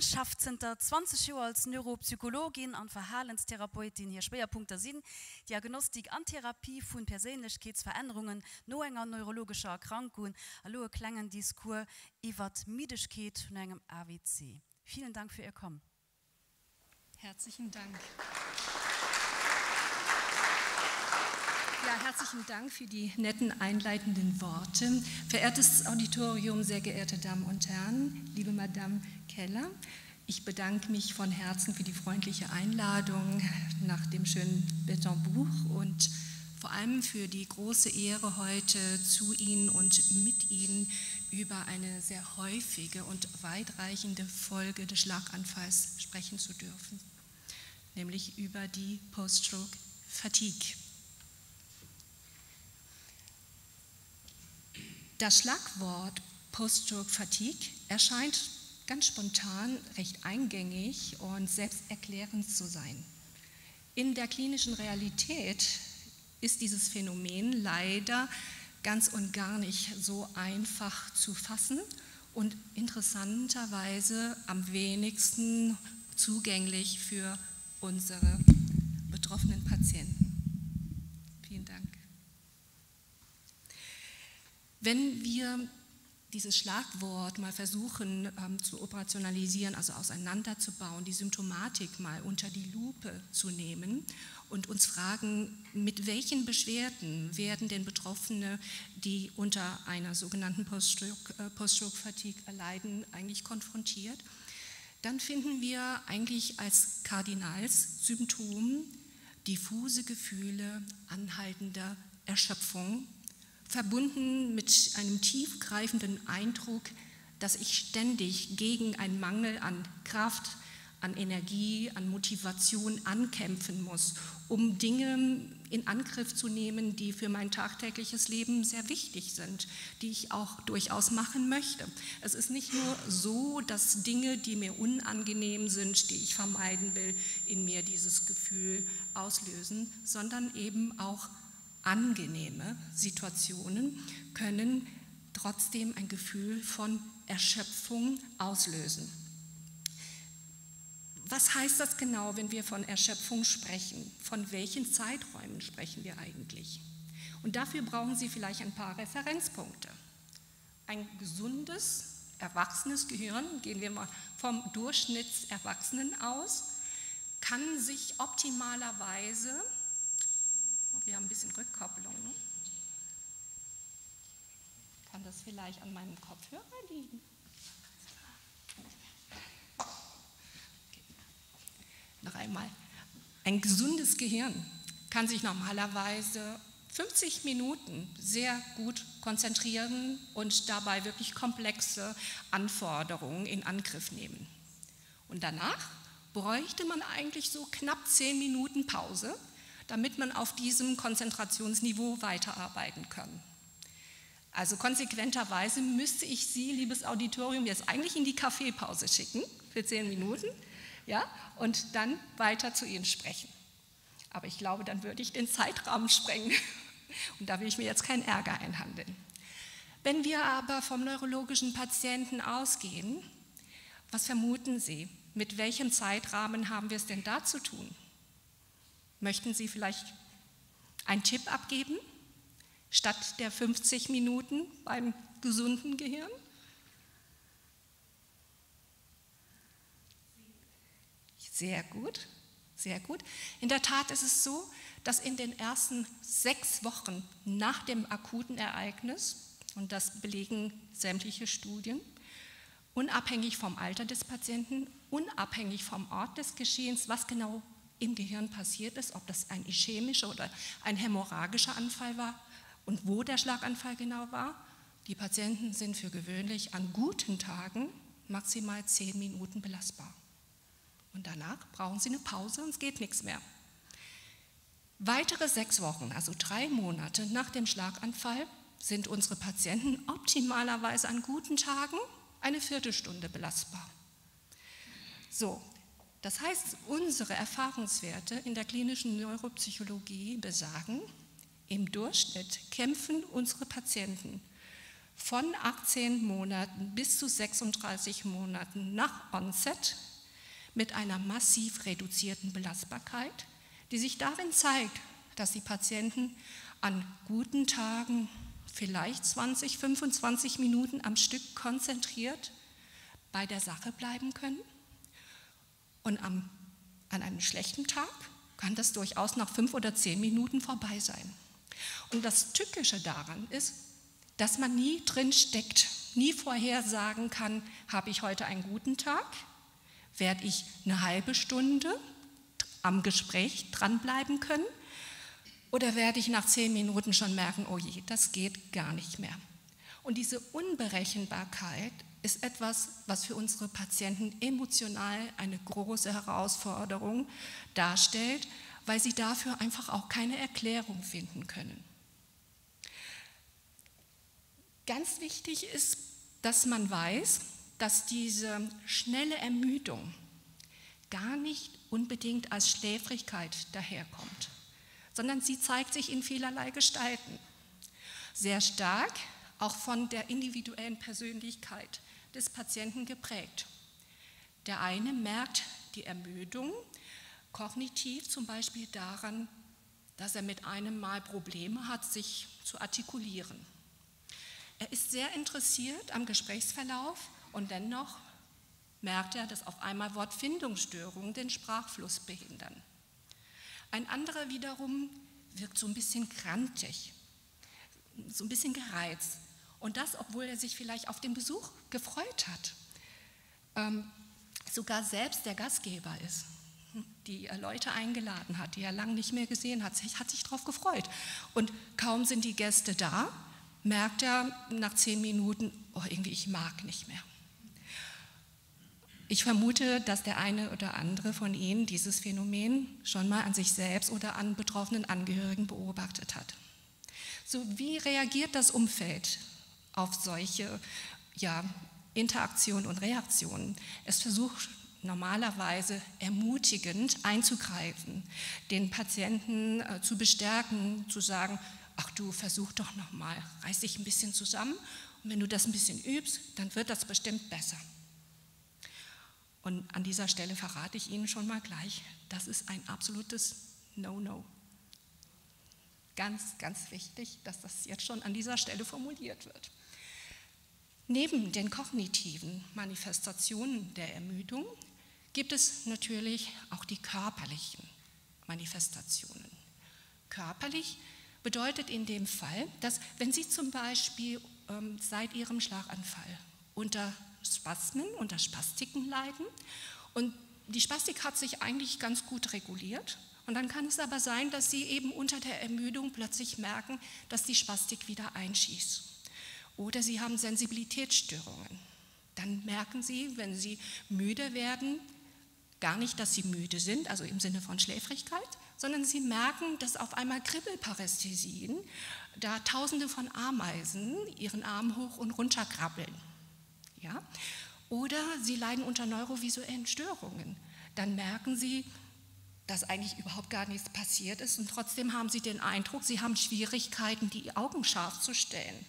schafft Center 20 Jahre als Neuropsychologin und Verhaltenstherapeutin hier Schwerpunkte sind Diagnostik an Therapie von Persönlichkeitsveränderungen nur enger neurologischer Erkrankungen Hallo klangen Diskur Iwa Midisch geht von einem AWC. Vielen Dank für Ihr Kommen. Herzlichen Dank. Ja, herzlichen Dank für die netten einleitenden Worte. Verehrtes Auditorium, sehr geehrte Damen und Herren, liebe Madame Keller, ich bedanke mich von Herzen für die freundliche Einladung nach dem schönen Betonbuch und vor allem für die große Ehre heute zu Ihnen und mit Ihnen über eine sehr häufige und weitreichende Folge des Schlaganfalls sprechen zu dürfen, nämlich über die Poststroke Das Schlagwort Poststroke Fatigue erscheint ganz spontan recht eingängig und selbsterklärend zu sein. In der klinischen Realität ist dieses Phänomen leider ganz und gar nicht so einfach zu fassen und interessanterweise am wenigsten zugänglich für unsere betroffenen Patienten. Wenn wir dieses Schlagwort mal versuchen ähm, zu operationalisieren, also auseinanderzubauen, die Symptomatik mal unter die Lupe zu nehmen und uns fragen, mit welchen Beschwerden werden denn Betroffene, die unter einer sogenannten Poststroke-Fatigue Post erleiden, eigentlich konfrontiert, dann finden wir eigentlich als Kardinalssymptom diffuse Gefühle anhaltender Erschöpfung verbunden mit einem tiefgreifenden Eindruck, dass ich ständig gegen einen Mangel an Kraft, an Energie, an Motivation ankämpfen muss, um Dinge in Angriff zu nehmen, die für mein tagtägliches Leben sehr wichtig sind, die ich auch durchaus machen möchte. Es ist nicht nur so, dass Dinge, die mir unangenehm sind, die ich vermeiden will, in mir dieses Gefühl auslösen, sondern eben auch angenehme Situationen können trotzdem ein Gefühl von Erschöpfung auslösen. Was heißt das genau, wenn wir von Erschöpfung sprechen? Von welchen Zeiträumen sprechen wir eigentlich? Und dafür brauchen Sie vielleicht ein paar Referenzpunkte. Ein gesundes, erwachsenes Gehirn, gehen wir mal vom Durchschnittserwachsenen aus, kann sich optimalerweise wir haben ein bisschen Rückkopplung. Ne? Kann das vielleicht an meinem Kopfhörer liegen? Okay. Noch einmal. Ein gesundes Gehirn kann sich normalerweise 50 Minuten sehr gut konzentrieren und dabei wirklich komplexe Anforderungen in Angriff nehmen. Und danach bräuchte man eigentlich so knapp 10 Minuten Pause, damit man auf diesem Konzentrationsniveau weiterarbeiten kann. Also konsequenterweise müsste ich Sie, liebes Auditorium, jetzt eigentlich in die Kaffeepause schicken für zehn Minuten ja, und dann weiter zu Ihnen sprechen. Aber ich glaube, dann würde ich den Zeitrahmen sprengen und da will ich mir jetzt keinen Ärger einhandeln. Wenn wir aber vom neurologischen Patienten ausgehen, was vermuten Sie? Mit welchem Zeitrahmen haben wir es denn da zu tun? Möchten Sie vielleicht einen Tipp abgeben, statt der 50 Minuten beim gesunden Gehirn? Sehr gut, sehr gut. In der Tat ist es so, dass in den ersten sechs Wochen nach dem akuten Ereignis, und das belegen sämtliche Studien, unabhängig vom Alter des Patienten, unabhängig vom Ort des Geschehens, was genau im Gehirn passiert ist, ob das ein ischämischer oder ein hämorrhagischer Anfall war und wo der Schlaganfall genau war. Die Patienten sind für gewöhnlich an guten Tagen maximal zehn Minuten belastbar. Und danach brauchen sie eine Pause und es geht nichts mehr. Weitere sechs Wochen, also drei Monate nach dem Schlaganfall, sind unsere Patienten optimalerweise an guten Tagen eine Viertelstunde belastbar. So, das heißt, unsere Erfahrungswerte in der klinischen Neuropsychologie besagen, im Durchschnitt kämpfen unsere Patienten von 18 Monaten bis zu 36 Monaten nach Onset mit einer massiv reduzierten Belastbarkeit, die sich darin zeigt, dass die Patienten an guten Tagen vielleicht 20, 25 Minuten am Stück konzentriert bei der Sache bleiben können. Und am, an einem schlechten Tag kann das durchaus nach fünf oder zehn Minuten vorbei sein. Und das Tückische daran ist, dass man nie drin steckt, nie vorhersagen kann, habe ich heute einen guten Tag, werde ich eine halbe Stunde am Gespräch dranbleiben können oder werde ich nach zehn Minuten schon merken, oh je, das geht gar nicht mehr. Und diese Unberechenbarkeit ist etwas, was für unsere Patienten emotional eine große Herausforderung darstellt, weil sie dafür einfach auch keine Erklärung finden können. Ganz wichtig ist, dass man weiß, dass diese schnelle Ermüdung gar nicht unbedingt als Schläfrigkeit daherkommt, sondern sie zeigt sich in vielerlei Gestalten. Sehr stark auch von der individuellen Persönlichkeit des Patienten geprägt. Der eine merkt die Ermüdung kognitiv zum Beispiel daran, dass er mit einem Mal Probleme hat, sich zu artikulieren. Er ist sehr interessiert am Gesprächsverlauf und dennoch merkt er, dass auf einmal Wortfindungsstörungen den Sprachfluss behindern. Ein anderer wiederum wirkt so ein bisschen krantig, so ein bisschen gereizt. Und das, obwohl er sich vielleicht auf den Besuch gefreut hat. Ähm, sogar selbst der Gastgeber ist, die Leute eingeladen hat, die er lange nicht mehr gesehen hat, hat sich darauf gefreut. Und kaum sind die Gäste da, merkt er nach zehn Minuten, oh, irgendwie ich mag nicht mehr. Ich vermute, dass der eine oder andere von Ihnen dieses Phänomen schon mal an sich selbst oder an betroffenen Angehörigen beobachtet hat. So wie reagiert das Umfeld auf solche ja, Interaktionen und Reaktionen. Es versucht normalerweise ermutigend einzugreifen, den Patienten äh, zu bestärken, zu sagen, ach du versuch doch noch mal, reiß dich ein bisschen zusammen und wenn du das ein bisschen übst, dann wird das bestimmt besser. Und an dieser Stelle verrate ich Ihnen schon mal gleich, das ist ein absolutes No-No. Ganz, ganz wichtig, dass das jetzt schon an dieser Stelle formuliert wird. Neben den kognitiven Manifestationen der Ermüdung gibt es natürlich auch die körperlichen Manifestationen. Körperlich bedeutet in dem Fall, dass wenn Sie zum Beispiel ähm, seit Ihrem Schlaganfall unter Spasmen, unter Spastiken leiden und die Spastik hat sich eigentlich ganz gut reguliert und dann kann es aber sein, dass Sie eben unter der Ermüdung plötzlich merken, dass die Spastik wieder einschießt oder Sie haben Sensibilitätsstörungen. Dann merken Sie, wenn Sie müde werden, gar nicht, dass sie müde sind, also im Sinne von Schläfrigkeit, sondern sie merken, dass auf einmal Kribbelparästhesien, da tausende von Ameisen ihren Arm hoch und runter krabbeln. Ja? Oder sie leiden unter neurovisuellen Störungen. Dann merken sie, dass eigentlich überhaupt gar nichts passiert ist und trotzdem haben sie den Eindruck, sie haben Schwierigkeiten, die Augen scharf zu stellen.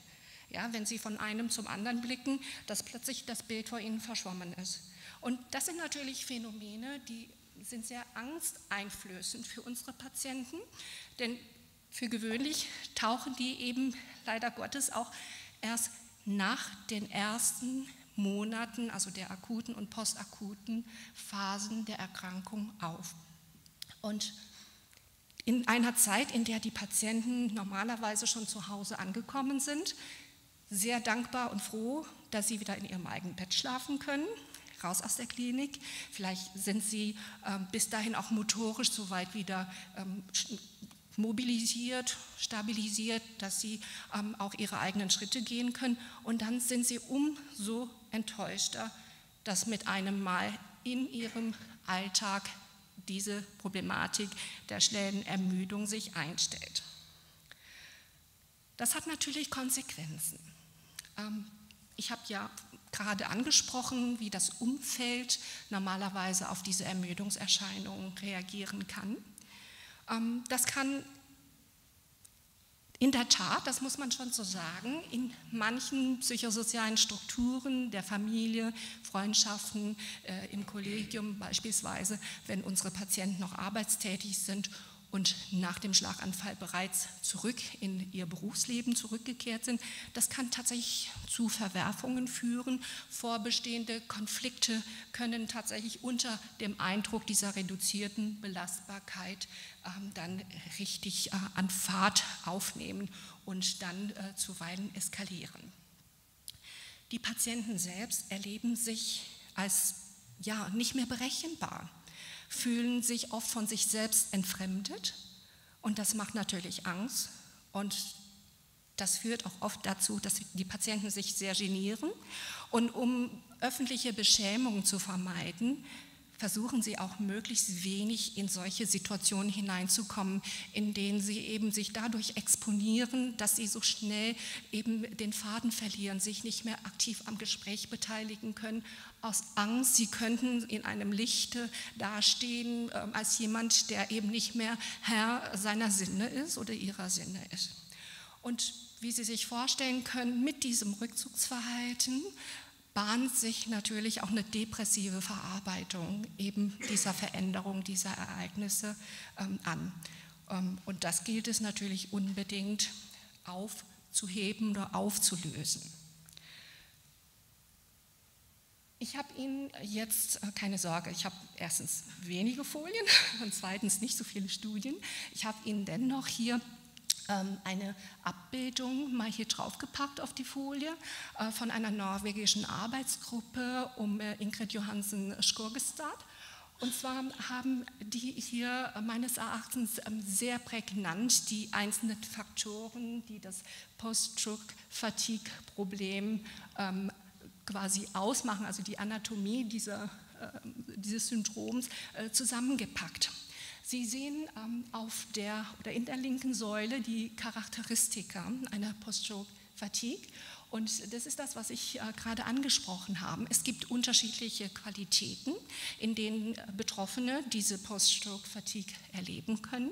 Ja, wenn sie von einem zum anderen blicken, dass plötzlich das Bild vor ihnen verschwommen ist. Und das sind natürlich Phänomene, die sind sehr angsteinflößend für unsere Patienten, denn für gewöhnlich tauchen die eben leider Gottes auch erst nach den ersten Monaten, also der akuten und postakuten Phasen der Erkrankung auf. Und in einer Zeit, in der die Patienten normalerweise schon zu Hause angekommen sind, sehr dankbar und froh, dass sie wieder in ihrem eigenen Bett schlafen können, raus aus der Klinik. Vielleicht sind sie äh, bis dahin auch motorisch so weit wieder ähm, mobilisiert, stabilisiert, dass sie ähm, auch ihre eigenen Schritte gehen können. Und dann sind sie umso enttäuschter, dass mit einem Mal in ihrem Alltag diese Problematik der schnellen Ermüdung sich einstellt. Das hat natürlich Konsequenzen. Ähm, ich habe ja gerade angesprochen, wie das Umfeld normalerweise auf diese Ermüdungserscheinungen reagieren kann. Ähm, das kann In der Tat, das muss man schon so sagen, in manchen psychosozialen Strukturen der Familie, Freundschaften, äh, im Kollegium beispielsweise, wenn unsere Patienten noch arbeitstätig sind und nach dem Schlaganfall bereits zurück in ihr Berufsleben zurückgekehrt sind. Das kann tatsächlich zu Verwerfungen führen. Vorbestehende Konflikte können tatsächlich unter dem Eindruck dieser reduzierten Belastbarkeit ähm, dann richtig äh, an Fahrt aufnehmen und dann äh, zuweilen eskalieren. Die Patienten selbst erleben sich als ja, nicht mehr berechenbar fühlen sich oft von sich selbst entfremdet. Und das macht natürlich Angst. Und das führt auch oft dazu, dass die Patienten sich sehr genieren. Und um öffentliche Beschämung zu vermeiden, versuchen sie auch möglichst wenig in solche Situationen hineinzukommen, in denen sie eben sich dadurch exponieren, dass sie so schnell eben den Faden verlieren, sich nicht mehr aktiv am Gespräch beteiligen können, aus Angst, sie könnten in einem Lichte dastehen äh, als jemand, der eben nicht mehr Herr seiner Sinne ist oder ihrer Sinne ist. Und wie Sie sich vorstellen können, mit diesem Rückzugsverhalten bahnt sich natürlich auch eine depressive Verarbeitung eben dieser Veränderung dieser Ereignisse ähm, an. Ähm, und das gilt es natürlich unbedingt aufzuheben oder aufzulösen. Ich habe Ihnen jetzt äh, keine Sorge, ich habe erstens wenige Folien und zweitens nicht so viele Studien. Ich habe Ihnen dennoch hier ähm, eine Abbildung mal hier draufgepackt auf die Folie äh, von einer norwegischen Arbeitsgruppe um äh, Ingrid Johansen Skurgestad. Und zwar haben die hier meines Erachtens ähm, sehr prägnant die einzelnen Faktoren, die das Post-Stroke-Fatigue-Problem ähm, quasi ausmachen, also die Anatomie dieser, dieses Syndroms, zusammengepackt. Sie sehen ähm, auf der oder in der linken Säule die Charakteristika einer Poststroke-Fatigue. Und das ist das, was ich äh, gerade angesprochen habe. Es gibt unterschiedliche Qualitäten, in denen äh, Betroffene diese Poststroke-Fatigue erleben können.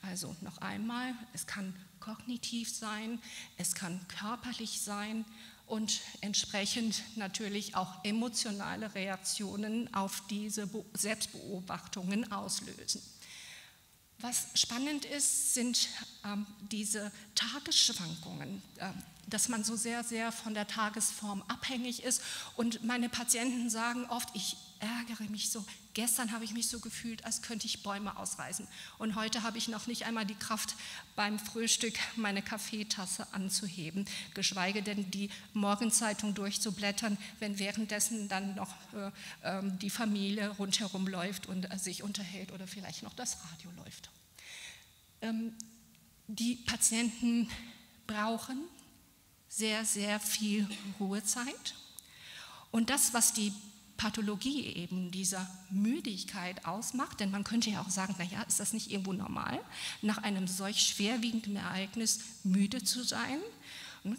Also noch einmal, es kann kognitiv sein, es kann körperlich sein und entsprechend natürlich auch emotionale Reaktionen auf diese Selbstbeobachtungen auslösen. Was spannend ist, sind ähm, diese Tagesschwankungen, äh, dass man so sehr, sehr von der Tagesform abhängig ist. Und meine Patienten sagen oft, ich ärgere mich so. Gestern habe ich mich so gefühlt, als könnte ich Bäume ausreißen. Und heute habe ich noch nicht einmal die Kraft, beim Frühstück meine Kaffeetasse anzuheben, geschweige denn die Morgenzeitung durchzublättern, wenn währenddessen dann noch äh, äh, die Familie rundherum läuft und äh, sich unterhält oder vielleicht noch das Radio läuft. Ähm, die Patienten brauchen sehr, sehr viel Ruhezeit. Und das, was die Pathologie eben dieser Müdigkeit ausmacht, denn man könnte ja auch sagen, naja, ist das nicht irgendwo normal, nach einem solch schwerwiegenden Ereignis müde zu sein?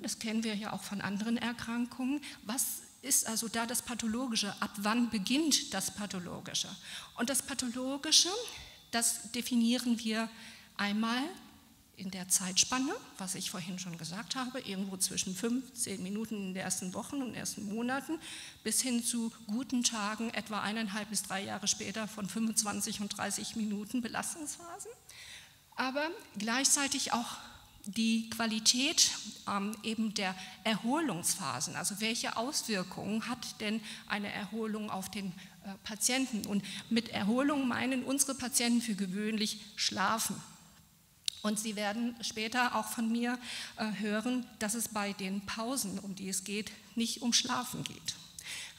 Das kennen wir ja auch von anderen Erkrankungen. Was ist also da das Pathologische? Ab wann beginnt das Pathologische? Und das Pathologische, das definieren wir einmal in der Zeitspanne, was ich vorhin schon gesagt habe, irgendwo zwischen 15 Minuten in den ersten Wochen und ersten Monaten bis hin zu guten Tagen, etwa eineinhalb bis drei Jahre später von 25 und 30 Minuten Belastungsphasen, aber gleichzeitig auch die Qualität ähm, eben der Erholungsphasen, also welche Auswirkungen hat denn eine Erholung auf den äh, Patienten? Und mit Erholung meinen unsere Patienten für gewöhnlich schlafen. Und Sie werden später auch von mir äh, hören, dass es bei den Pausen, um die es geht, nicht um Schlafen geht.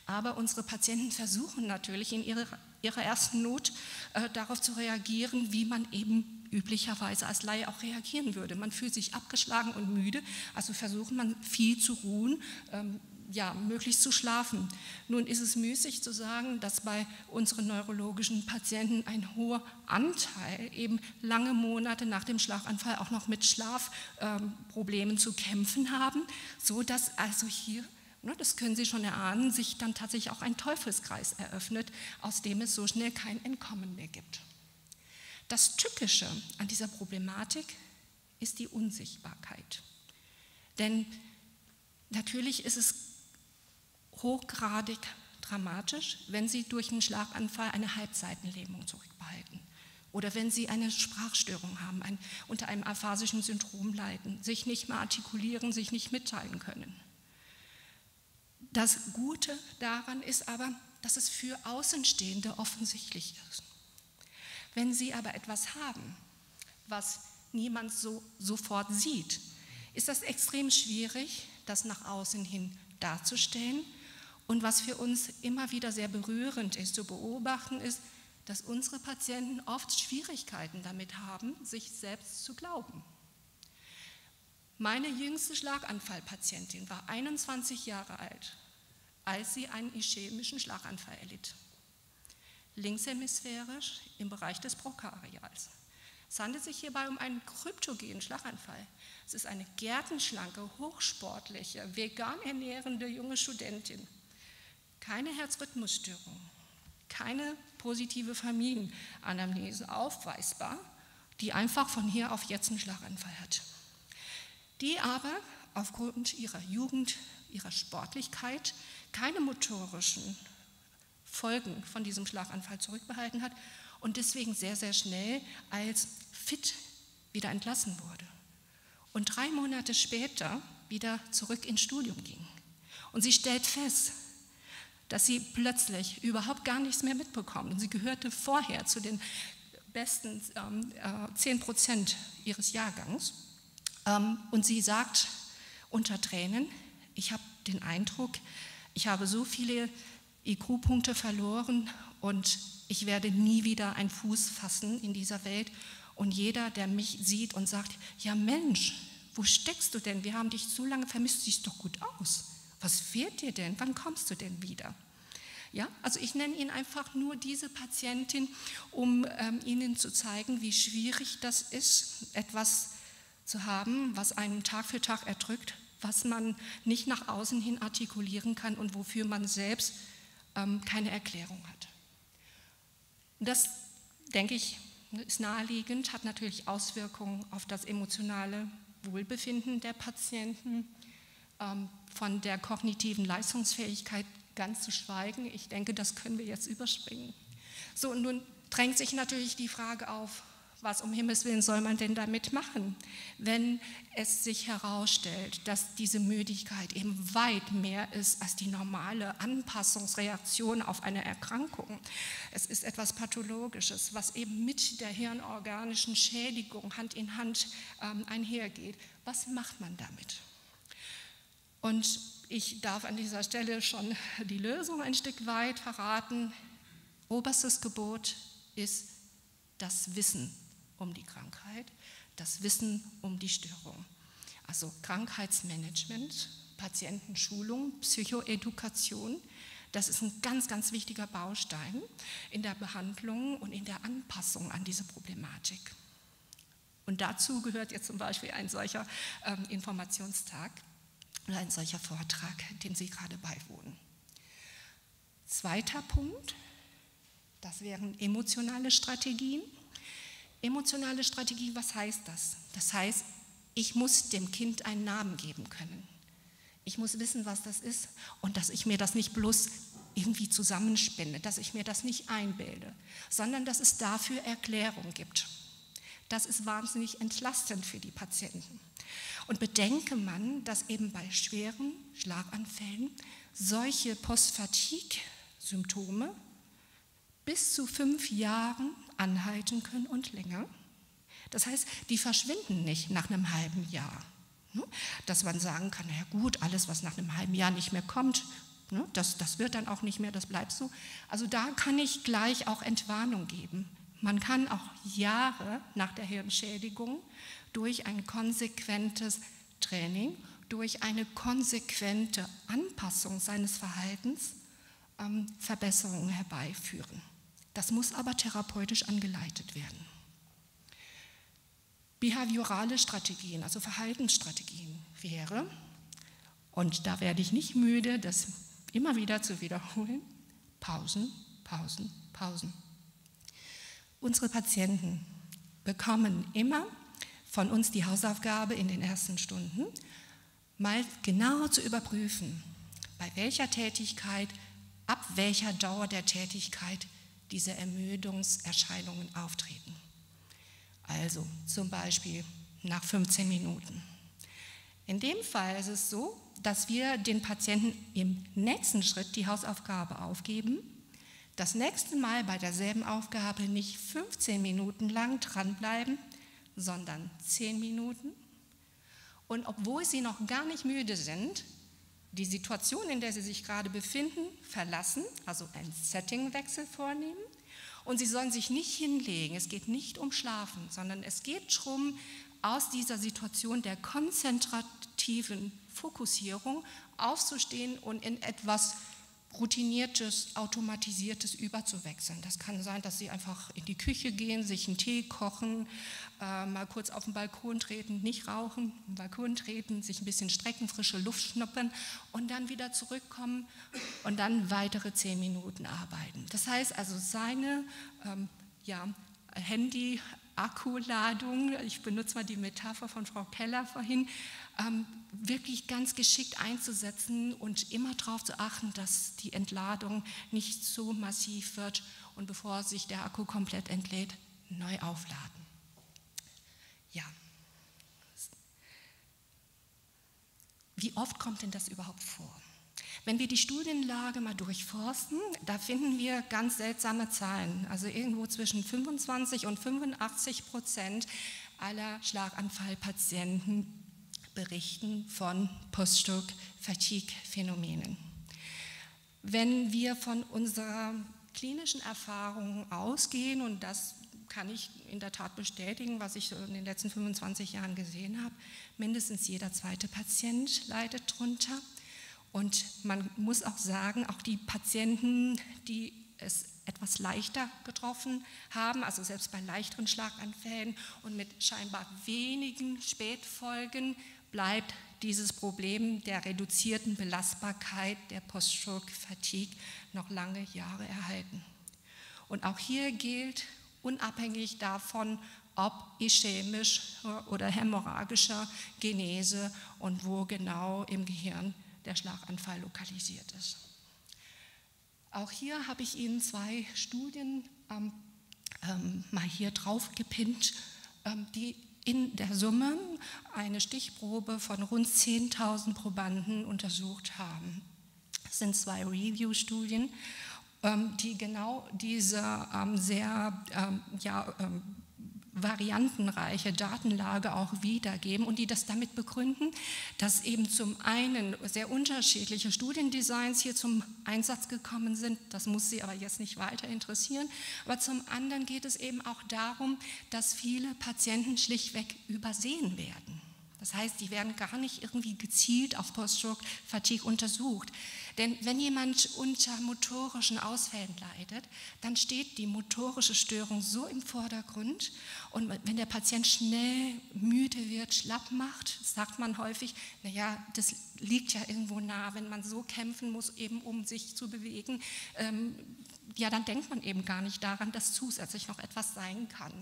Aber unsere Patienten versuchen natürlich in ihrer, ihrer ersten Not äh, darauf zu reagieren, wie man eben üblicherweise als Laie auch reagieren würde. Man fühlt sich abgeschlagen und müde, also versucht man viel zu ruhen, ähm, ja, möglichst zu schlafen. Nun ist es müßig zu sagen, dass bei unseren neurologischen Patienten ein hoher Anteil eben lange Monate nach dem Schlaganfall auch noch mit Schlafproblemen ähm, zu kämpfen haben, so dass also hier ne, das können Sie schon erahnen, sich dann tatsächlich auch ein Teufelskreis eröffnet, aus dem es so schnell kein Entkommen mehr gibt. Das Tückische an dieser Problematik ist die Unsichtbarkeit. Denn natürlich ist es hochgradig dramatisch, wenn Sie durch einen Schlaganfall eine Halbseitenlähmung zurückbehalten oder wenn Sie eine Sprachstörung haben, ein, unter einem aphasischen Syndrom leiden, sich nicht mehr artikulieren, sich nicht mitteilen können. Das Gute daran ist aber, dass es für Außenstehende offensichtlich ist. Wenn Sie aber etwas haben, was niemand so sofort sieht, ist das extrem schwierig, das nach außen hin darzustellen und was für uns immer wieder sehr berührend ist zu beobachten, ist, dass unsere Patienten oft Schwierigkeiten damit haben, sich selbst zu glauben. Meine jüngste Schlaganfallpatientin war 21 Jahre alt, als sie einen ischämischen Schlaganfall erlitt. Linkshemisphärisch im Bereich des Brocareals. Es handelt sich hierbei um einen kryptogenen Schlaganfall. Es ist eine gärtenschlanke, hochsportliche, vegan ernährende junge Studentin keine Herzrhythmusstörung, keine positive Familienanamnese aufweisbar, die einfach von hier auf jetzt einen Schlaganfall hat. Die aber aufgrund ihrer Jugend, ihrer Sportlichkeit keine motorischen Folgen von diesem Schlaganfall zurückbehalten hat und deswegen sehr, sehr schnell als fit wieder entlassen wurde. Und drei Monate später wieder zurück ins Studium ging. Und sie stellt fest, dass sie plötzlich überhaupt gar nichts mehr mitbekommt. Sie gehörte vorher zu den besten ähm, äh, 10 Prozent ihres Jahrgangs. Ähm, und sie sagt unter Tränen, ich habe den Eindruck, ich habe so viele IQ-Punkte verloren und ich werde nie wieder einen Fuß fassen in dieser Welt. Und jeder, der mich sieht und sagt, ja Mensch, wo steckst du denn? Wir haben dich so lange vermisst, siehst doch gut aus was fehlt dir denn? Wann kommst du denn wieder? Ja, also ich nenne Ihnen einfach nur diese Patientin, um ähm, Ihnen zu zeigen, wie schwierig das ist, etwas zu haben, was einen Tag für Tag erdrückt, was man nicht nach außen hin artikulieren kann und wofür man selbst ähm, keine Erklärung hat. Das, denke ich, ist naheliegend, hat natürlich Auswirkungen auf das emotionale Wohlbefinden der Patienten, ähm, von der kognitiven Leistungsfähigkeit ganz zu schweigen. Ich denke, das können wir jetzt überspringen. So, und nun drängt sich natürlich die Frage auf, was um Himmels Willen soll man denn damit machen, wenn es sich herausstellt, dass diese Müdigkeit eben weit mehr ist als die normale Anpassungsreaktion auf eine Erkrankung. Es ist etwas Pathologisches, was eben mit der hirnorganischen Schädigung Hand in Hand ähm, einhergeht. Was macht man damit? Und ich darf an dieser Stelle schon die Lösung ein Stück weit verraten. Oberstes Gebot ist das Wissen um die Krankheit, das Wissen um die Störung. Also Krankheitsmanagement, Patientenschulung, Psychoedukation, Das ist ein ganz, ganz wichtiger Baustein in der Behandlung und in der Anpassung an diese Problematik. Und dazu gehört jetzt zum Beispiel ein solcher ähm, Informationstag oder ein solcher Vortrag, den Sie gerade beiwohnen. Zweiter Punkt, das wären emotionale Strategien. Emotionale Strategie, was heißt das? Das heißt, ich muss dem Kind einen Namen geben können. Ich muss wissen, was das ist und dass ich mir das nicht bloß irgendwie zusammenspinne, dass ich mir das nicht einbilde, sondern dass es dafür Erklärung gibt. Das ist wahnsinnig entlastend für die Patienten. Und bedenke man, dass eben bei schweren Schlaganfällen solche Postfatigue-Symptome bis zu fünf Jahren anhalten können und länger. Das heißt, die verschwinden nicht nach einem halben Jahr. Ne? Dass man sagen kann, ja gut, alles, was nach einem halben Jahr nicht mehr kommt, ne, das, das wird dann auch nicht mehr, das bleibt so. Also da kann ich gleich auch Entwarnung geben. Man kann auch Jahre nach der Hirnschädigung durch ein konsequentes Training, durch eine konsequente Anpassung seines Verhaltens ähm, Verbesserungen herbeiführen. Das muss aber therapeutisch angeleitet werden. Behaviorale Strategien, also Verhaltensstrategien wäre, und da werde ich nicht müde, das immer wieder zu wiederholen, Pausen, Pausen, Pausen. Unsere Patienten bekommen immer von uns die Hausaufgabe in den ersten Stunden, mal genau zu überprüfen, bei welcher Tätigkeit, ab welcher Dauer der Tätigkeit diese Ermüdungserscheinungen auftreten. Also zum Beispiel nach 15 Minuten. In dem Fall ist es so, dass wir den Patienten im nächsten Schritt die Hausaufgabe aufgeben, das nächste Mal bei derselben Aufgabe nicht 15 Minuten lang dranbleiben, sondern 10 Minuten. Und obwohl sie noch gar nicht müde sind, die Situation, in der sie sich gerade befinden, verlassen, also ein Settingwechsel vornehmen und sie sollen sich nicht hinlegen. Es geht nicht um Schlafen, sondern es geht darum, aus dieser Situation der konzentrativen Fokussierung aufzustehen und in etwas routiniertes, automatisiertes überzuwechseln. Das kann sein, dass Sie einfach in die Küche gehen, sich einen Tee kochen, äh, mal kurz auf den Balkon treten, nicht rauchen, den Balkon treten, sich ein bisschen strecken, frische Luft schnuppern und dann wieder zurückkommen und dann weitere zehn Minuten arbeiten. Das heißt also, seine ähm, ja, Handy, Akkuladung, ich benutze mal die Metapher von Frau Keller vorhin, ähm, wirklich ganz geschickt einzusetzen und immer darauf zu achten, dass die Entladung nicht so massiv wird und bevor sich der Akku komplett entlädt, neu aufladen. Ja. Wie oft kommt denn das überhaupt vor? Wenn wir die Studienlage mal durchforsten, da finden wir ganz seltsame Zahlen. Also irgendwo zwischen 25 und 85 Prozent aller Schlaganfallpatienten berichten von Poststock-Fatigue-Phänomenen. Wenn wir von unserer klinischen Erfahrung ausgehen, und das kann ich in der Tat bestätigen, was ich in den letzten 25 Jahren gesehen habe, mindestens jeder zweite Patient leidet darunter. Und man muss auch sagen, auch die Patienten, die es etwas leichter getroffen haben, also selbst bei leichteren Schlaganfällen und mit scheinbar wenigen Spätfolgen, bleibt dieses Problem der reduzierten Belastbarkeit der Poststroke-Fatigue noch lange Jahre erhalten. Und auch hier gilt, unabhängig davon, ob ischämisch oder hämorrhagischer Genese und wo genau im Gehirn der Schlaganfall lokalisiert ist. Auch hier habe ich Ihnen zwei Studien ähm, ähm, mal hier drauf gepinnt, ähm, die in der Summe eine Stichprobe von rund 10.000 Probanden untersucht haben. Das sind zwei Review-Studien, die genau diese ähm, sehr ähm, ja, variantenreiche Datenlage auch wiedergeben und die das damit begründen, dass eben zum einen sehr unterschiedliche Studiendesigns hier zum Einsatz gekommen sind. Das muss Sie aber jetzt nicht weiter interessieren. Aber zum anderen geht es eben auch darum, dass viele Patienten schlichtweg übersehen werden. Das heißt, die werden gar nicht irgendwie gezielt auf Poststroke-Fatigue untersucht. Denn wenn jemand unter motorischen Ausfällen leidet, dann steht die motorische Störung so im Vordergrund und wenn der Patient schnell müde wird, schlapp macht, sagt man häufig, naja, das liegt ja irgendwo nah, wenn man so kämpfen muss, eben um sich zu bewegen, ähm, ja, dann denkt man eben gar nicht daran, dass zusätzlich noch etwas sein kann.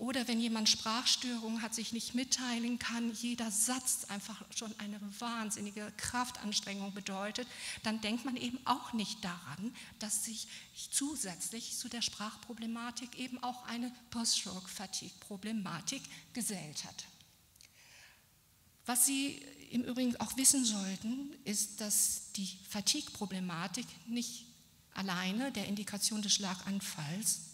Oder wenn jemand Sprachstörung hat, sich nicht mitteilen kann, jeder Satz einfach schon eine wahnsinnige Kraftanstrengung bedeutet, dann denkt man eben auch nicht daran, dass sich zusätzlich zu der Sprachproblematik eben auch eine Post-Stroke-Fatigue-Problematik gesellt hat. Was Sie im Übrigen auch wissen sollten, ist, dass die Fatigue-Problematik nicht alleine der Indikation des Schlaganfalls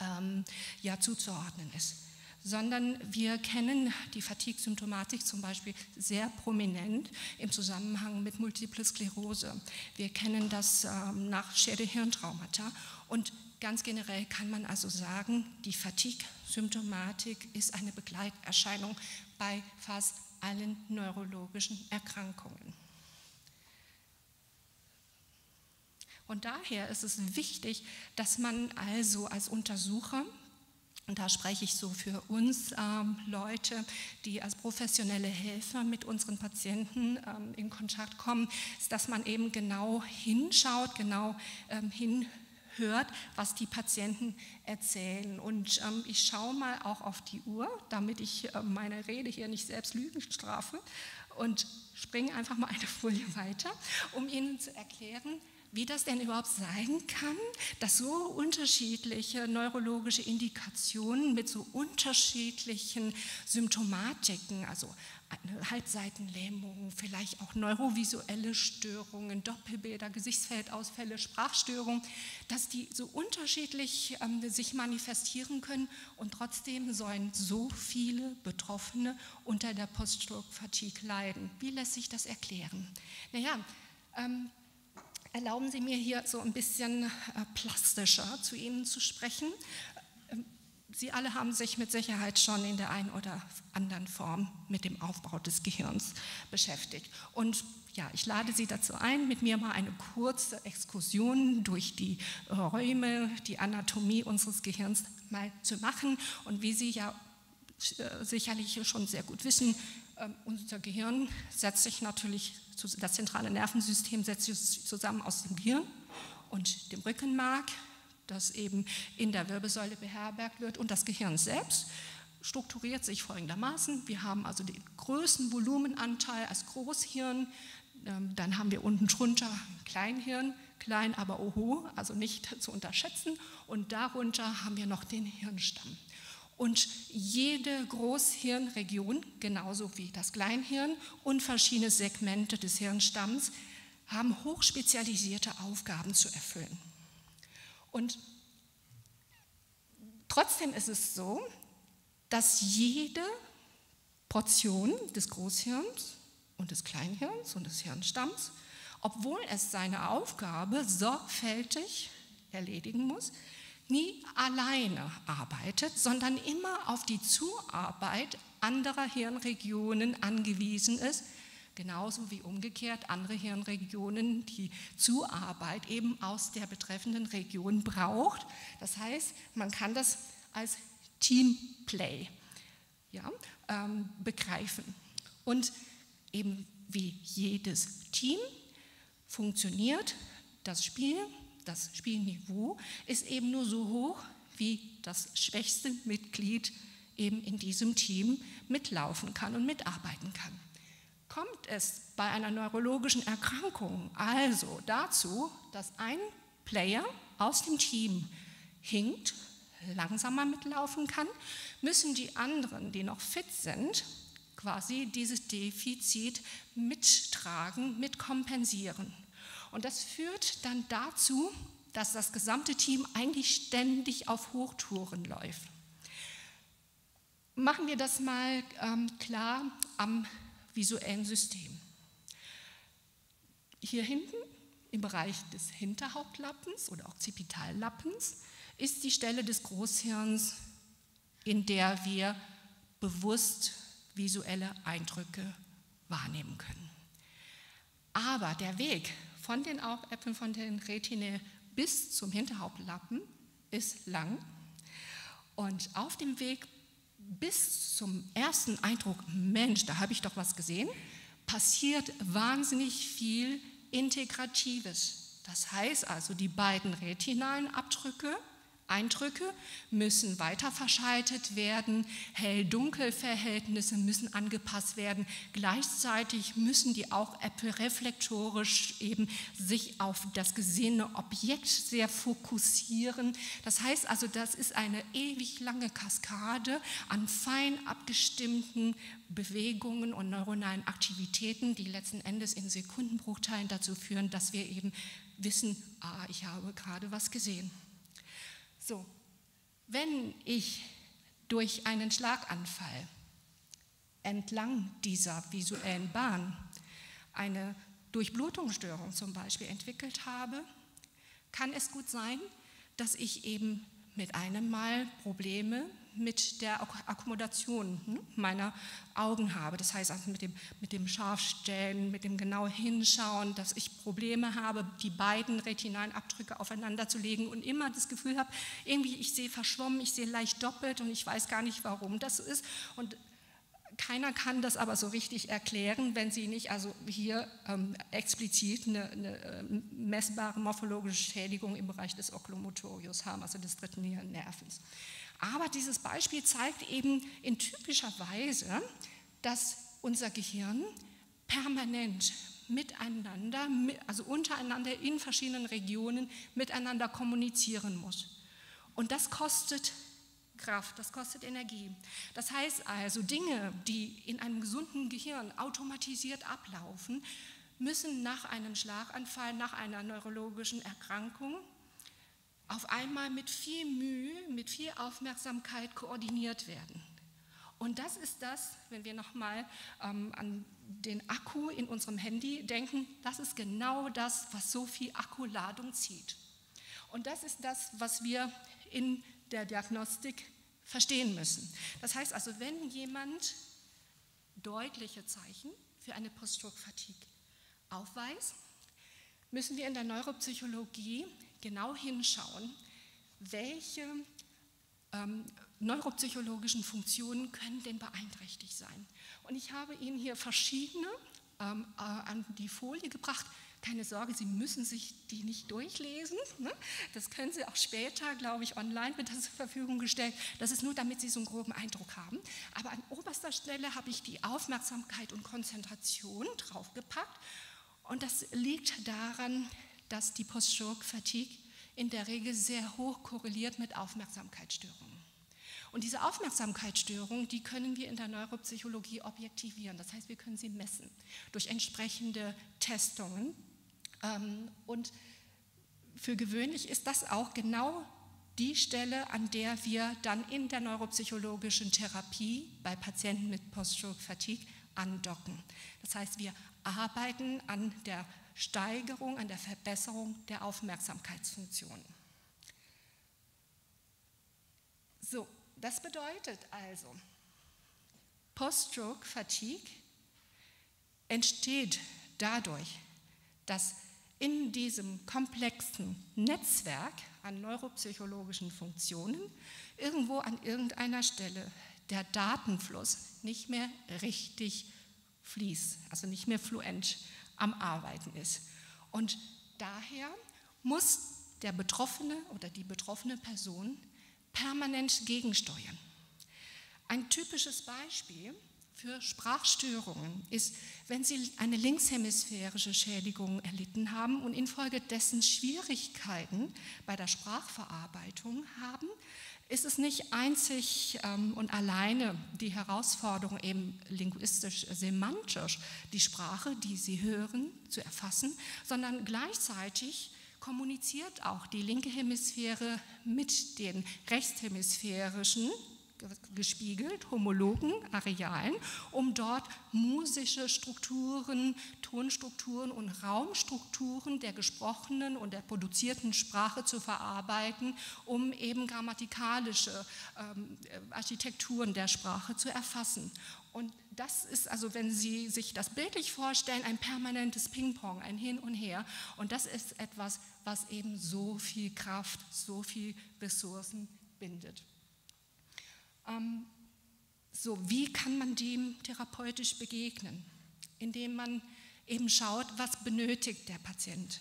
ähm, ja zuzuordnen ist sondern wir kennen die Fatigue-Symptomatik zum Beispiel sehr prominent im Zusammenhang mit Multiple Sklerose. Wir kennen das ähm, nach Schädelhirntraumata und ganz generell kann man also sagen, die Fatigue-Symptomatik ist eine Begleiterscheinung bei fast allen neurologischen Erkrankungen. Und daher ist es wichtig, dass man also als Untersucher, und da spreche ich so für uns ähm, Leute, die als professionelle Helfer mit unseren Patienten ähm, in Kontakt kommen, dass man eben genau hinschaut, genau ähm, hinhört, was die Patienten erzählen. Und ähm, ich schaue mal auch auf die Uhr, damit ich äh, meine Rede hier nicht selbst lügen strafe und springe einfach mal eine Folie weiter, um Ihnen zu erklären, wie das denn überhaupt sein kann, dass so unterschiedliche neurologische Indikationen mit so unterschiedlichen Symptomatiken, also eine Halbseitenlähmung, vielleicht auch neurovisuelle Störungen, Doppelbilder, Gesichtsfeldausfälle, Sprachstörungen, dass die so unterschiedlich ähm, sich manifestieren können und trotzdem sollen so viele Betroffene unter der Poststroke-Fatigue leiden. Wie lässt sich das erklären? Naja, ähm, Erlauben Sie mir hier so ein bisschen äh, plastischer zu Ihnen zu sprechen. Ähm, Sie alle haben sich mit Sicherheit schon in der einen oder anderen Form mit dem Aufbau des Gehirns beschäftigt. Und ja, ich lade Sie dazu ein, mit mir mal eine kurze Exkursion durch die Räume, die Anatomie unseres Gehirns mal zu machen. Und wie Sie ja äh, sicherlich schon sehr gut wissen, unser Gehirn setzt sich natürlich, das zentrale Nervensystem setzt sich zusammen aus dem Gehirn und dem Rückenmark, das eben in der Wirbelsäule beherbergt wird und das Gehirn selbst strukturiert sich folgendermaßen. Wir haben also den größten Volumenanteil als Großhirn, ähm, dann haben wir unten drunter Kleinhirn, klein aber oho, also nicht zu unterschätzen und darunter haben wir noch den Hirnstamm. Und jede Großhirnregion, genauso wie das Kleinhirn und verschiedene Segmente des Hirnstamms, haben hochspezialisierte Aufgaben zu erfüllen. Und trotzdem ist es so, dass jede Portion des Großhirns und des Kleinhirns und des Hirnstamms, obwohl es seine Aufgabe sorgfältig erledigen muss, nie alleine arbeitet, sondern immer auf die Zuarbeit anderer Hirnregionen angewiesen ist, genauso wie umgekehrt andere Hirnregionen die Zuarbeit eben aus der betreffenden Region braucht. Das heißt, man kann das als Teamplay ja, ähm, begreifen. Und eben wie jedes Team funktioniert das Spiel das Spielniveau ist eben nur so hoch, wie das schwächste Mitglied eben in diesem Team mitlaufen kann und mitarbeiten kann. Kommt es bei einer neurologischen Erkrankung also dazu, dass ein Player aus dem Team hinkt, langsamer mitlaufen kann, müssen die anderen, die noch fit sind, quasi dieses Defizit mittragen, mitkompensieren. Und das führt dann dazu, dass das gesamte Team eigentlich ständig auf Hochtouren läuft. Machen wir das mal ähm, klar am visuellen System. Hier hinten im Bereich des Hinterhauptlappens oder Occipitallappens ist die Stelle des Großhirns, in der wir bewusst visuelle Eindrücke wahrnehmen können. Aber der Weg von den Augäpfeln von den Retine bis zum Hinterhauptlappen ist lang. Und auf dem Weg bis zum ersten Eindruck, Mensch, da habe ich doch was gesehen, passiert wahnsinnig viel Integratives. Das heißt also, die beiden retinalen Abdrücke, Eindrücke müssen weiter verschaltet werden, hell-dunkel-Verhältnisse müssen angepasst werden. Gleichzeitig müssen die auch reflektorisch eben sich auf das gesehene Objekt sehr fokussieren. Das heißt also, das ist eine ewig lange Kaskade an fein abgestimmten Bewegungen und neuronalen Aktivitäten, die letzten Endes in Sekundenbruchteilen dazu führen, dass wir eben wissen, ah, ich habe gerade was gesehen. So, wenn ich durch einen Schlaganfall entlang dieser visuellen Bahn eine Durchblutungsstörung zum Beispiel entwickelt habe, kann es gut sein, dass ich eben mit einem Mal Probleme mit der Akkommodation hm, meiner Augen habe. Das heißt also mit dem, mit dem Scharfstellen, mit dem genau hinschauen, dass ich Probleme habe, die beiden retinalen Abdrücke aufeinander zu legen und immer das Gefühl habe, irgendwie ich sehe verschwommen, ich sehe leicht doppelt und ich weiß gar nicht, warum das so ist. Und keiner kann das aber so richtig erklären, wenn sie nicht also hier ähm, explizit eine, eine äh, messbare morphologische Schädigung im Bereich des Oculomotorius haben, also des dritten Nervens. Aber dieses Beispiel zeigt eben in typischer Weise, dass unser Gehirn permanent miteinander, also untereinander in verschiedenen Regionen miteinander kommunizieren muss. Und das kostet Kraft, das kostet Energie. Das heißt also, Dinge, die in einem gesunden Gehirn automatisiert ablaufen, müssen nach einem Schlaganfall, nach einer neurologischen Erkrankung auf einmal mit viel Mühe, mit viel Aufmerksamkeit koordiniert werden. Und das ist das, wenn wir noch mal ähm, an den Akku in unserem Handy denken, das ist genau das, was so viel Akkuladung zieht. Und das ist das, was wir in der Diagnostik verstehen müssen. Das heißt also, wenn jemand deutliche Zeichen für eine Postdruckfatigue aufweist, müssen wir in der Neuropsychologie genau hinschauen, welche ähm, neuropsychologischen Funktionen können denn beeinträchtigt sein. Und ich habe Ihnen hier verschiedene ähm, äh, an die Folie gebracht. Keine Sorge, Sie müssen sich die nicht durchlesen. Ne? Das können Sie auch später, glaube ich, online mit zur Verfügung gestellt. Das ist nur, damit Sie so einen groben Eindruck haben. Aber an oberster Stelle habe ich die Aufmerksamkeit und Konzentration draufgepackt. Und das liegt daran, dass die Post-Stroke-Fatigue in der Regel sehr hoch korreliert mit Aufmerksamkeitsstörungen. Und diese Aufmerksamkeitsstörungen, die können wir in der Neuropsychologie objektivieren. Das heißt, wir können sie messen durch entsprechende Testungen. Ähm, und für gewöhnlich ist das auch genau die Stelle, an der wir dann in der neuropsychologischen Therapie bei Patienten mit Post-Stroke-Fatigue andocken. Das heißt, wir arbeiten an der Steigerung, an der Verbesserung der Aufmerksamkeitsfunktionen. So, das bedeutet also, Post-Stroke-Fatigue entsteht dadurch, dass in diesem komplexen Netzwerk an neuropsychologischen Funktionen irgendwo an irgendeiner Stelle der Datenfluss nicht mehr richtig fließt, also nicht mehr fluent am Arbeiten ist. Und daher muss der Betroffene oder die betroffene Person permanent gegensteuern. Ein typisches Beispiel für Sprachstörungen ist, wenn Sie eine linkshemisphärische Schädigung erlitten haben und infolgedessen Schwierigkeiten bei der Sprachverarbeitung haben, ist es nicht einzig ähm, und alleine die Herausforderung eben linguistisch semantisch die Sprache, die sie hören, zu erfassen, sondern gleichzeitig kommuniziert auch die linke Hemisphäre mit den rechtshemisphärischen gespiegelt, homologen Arealen, um dort musische Strukturen, Tonstrukturen und Raumstrukturen der gesprochenen und der produzierten Sprache zu verarbeiten, um eben grammatikalische ähm, Architekturen der Sprache zu erfassen. Und das ist also, wenn Sie sich das bildlich vorstellen, ein permanentes Ping-Pong, ein Hin und Her. Und das ist etwas, was eben so viel Kraft, so viel Ressourcen bindet. Ähm, so, wie kann man dem therapeutisch begegnen? Indem man eben schaut, was benötigt der Patient?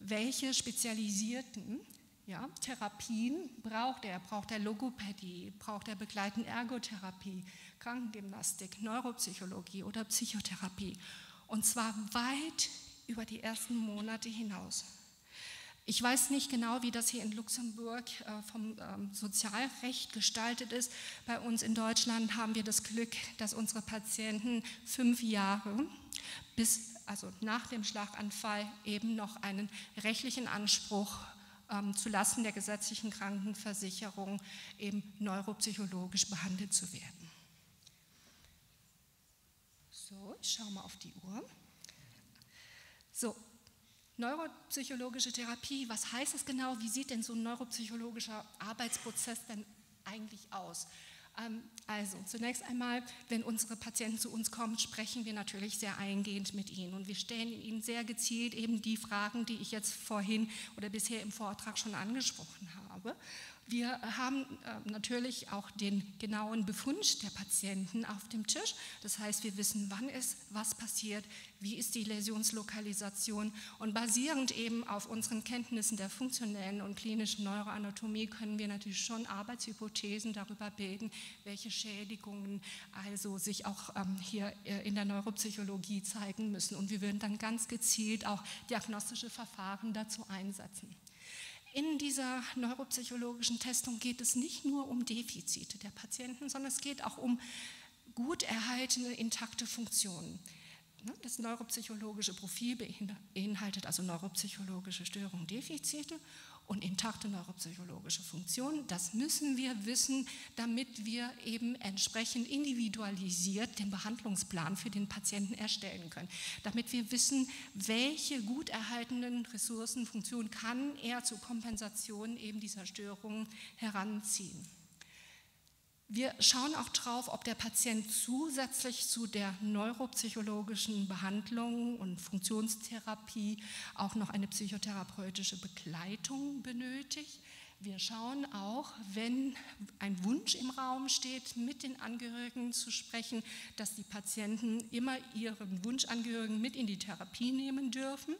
Welche spezialisierten ja, Therapien braucht er? Braucht er Logopädie? Braucht er begleitende Ergotherapie, Krankengymnastik, Neuropsychologie oder Psychotherapie? Und zwar weit über die ersten Monate hinaus. Ich weiß nicht genau, wie das hier in Luxemburg äh, vom ähm, Sozialrecht gestaltet ist. Bei uns in Deutschland haben wir das Glück, dass unsere Patienten fünf Jahre bis also nach dem Schlaganfall eben noch einen rechtlichen Anspruch ähm, zu Lasten der gesetzlichen Krankenversicherung eben neuropsychologisch behandelt zu werden. So, ich schaue mal auf die Uhr. So, Neuropsychologische Therapie, was heißt es genau? Wie sieht denn so ein neuropsychologischer Arbeitsprozess denn eigentlich aus? Ähm, also zunächst einmal, wenn unsere Patienten zu uns kommen, sprechen wir natürlich sehr eingehend mit ihnen und wir stellen ihnen sehr gezielt eben die Fragen, die ich jetzt vorhin oder bisher im Vortrag schon angesprochen habe. Wir haben äh, natürlich auch den genauen Befund der Patienten auf dem Tisch. Das heißt, wir wissen, wann ist was passiert, wie ist die Läsionslokalisation und basierend eben auf unseren Kenntnissen der funktionellen und klinischen Neuroanatomie können wir natürlich schon Arbeitshypothesen darüber bilden, welche Schädigungen also sich auch ähm, hier äh, in der Neuropsychologie zeigen müssen. Und wir würden dann ganz gezielt auch diagnostische Verfahren dazu einsetzen. In dieser neuropsychologischen Testung geht es nicht nur um Defizite der Patienten, sondern es geht auch um gut erhaltene, intakte Funktionen. Ne, das neuropsychologische Profil beinhaltet also neuropsychologische Störungen, Defizite und intakte neuropsychologische Funktionen. Das müssen wir wissen, damit wir eben entsprechend individualisiert den Behandlungsplan für den Patienten erstellen können. Damit wir wissen, welche gut erhaltenen Ressourcen, Funktionen kann er zur Kompensation eben dieser Störungen heranziehen. Wir schauen auch drauf, ob der Patient zusätzlich zu der neuropsychologischen Behandlung und Funktionstherapie auch noch eine psychotherapeutische Begleitung benötigt. Wir schauen auch, wenn ein Wunsch im Raum steht, mit den Angehörigen zu sprechen, dass die Patienten immer ihren Wunschangehörigen mit in die Therapie nehmen dürfen.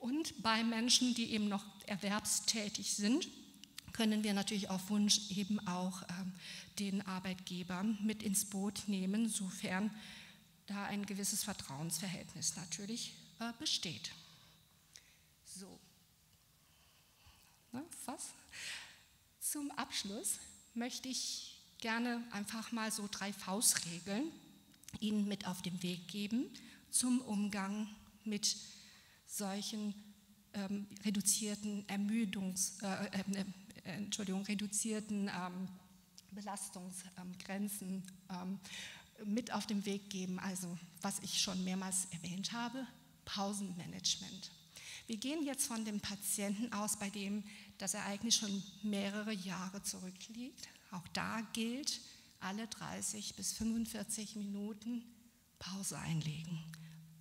Und bei Menschen, die eben noch erwerbstätig sind, können wir natürlich auf Wunsch eben auch ähm, den Arbeitgeber mit ins Boot nehmen, sofern da ein gewisses Vertrauensverhältnis natürlich äh, besteht. So. Was? Zum Abschluss möchte ich gerne einfach mal so drei Faustregeln Ihnen mit auf den Weg geben zum Umgang mit solchen ähm, reduzierten Ermüdungs, äh, äh, Entschuldigung, reduzierten ähm, Belastungsgrenzen ähm, mit auf den Weg geben. Also was ich schon mehrmals erwähnt habe, Pausenmanagement. Wir gehen jetzt von dem Patienten aus, bei dem das Ereignis schon mehrere Jahre zurückliegt. Auch da gilt, alle 30 bis 45 Minuten Pause einlegen,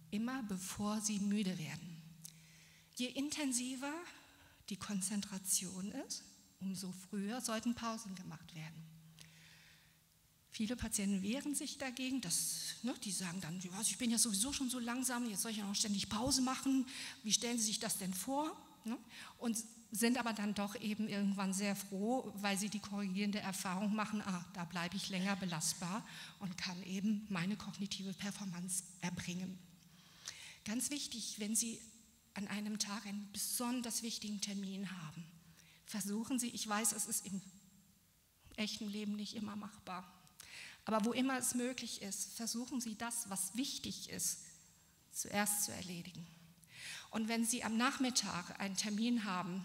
immer bevor Sie müde werden. Je intensiver die Konzentration ist, umso früher sollten Pausen gemacht werden. Viele Patienten wehren sich dagegen, dass, ne, die sagen dann, ich bin ja sowieso schon so langsam, jetzt soll ich ja noch ständig Pause machen. Wie stellen Sie sich das denn vor? Ne? Und sind aber dann doch eben irgendwann sehr froh, weil sie die korrigierende Erfahrung machen, ah, da bleibe ich länger belastbar und kann eben meine kognitive Performance erbringen. Ganz wichtig, wenn Sie an einem Tag einen besonders wichtigen Termin haben, versuchen Sie, ich weiß, es ist im echten Leben nicht immer machbar, aber wo immer es möglich ist, versuchen Sie das, was wichtig ist, zuerst zu erledigen. Und wenn Sie am Nachmittag einen Termin haben,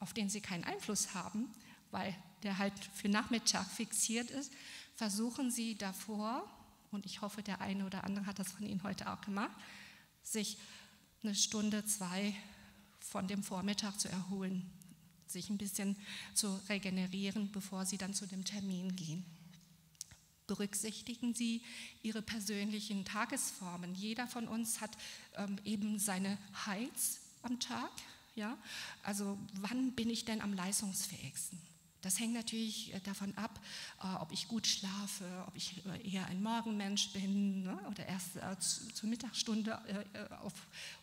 auf den Sie keinen Einfluss haben weil der halt für Nachmittag fixiert ist, versuchen Sie davor, und ich hoffe, der eine oder andere hat das von Ihnen heute auch gemacht, sich eine Stunde, zwei von dem Vormittag zu erholen, sich ein bisschen zu regenerieren, bevor Sie dann zu dem Termin gehen. Berücksichtigen Sie Ihre persönlichen Tagesformen. Jeder von uns hat ähm, eben seine Heiz am Tag. Ja? Also wann bin ich denn am leistungsfähigsten? Das hängt natürlich äh, davon ab, äh, ob ich gut schlafe, ob ich äh, eher ein Morgenmensch bin ne? oder erst zur Mittagsstunde auf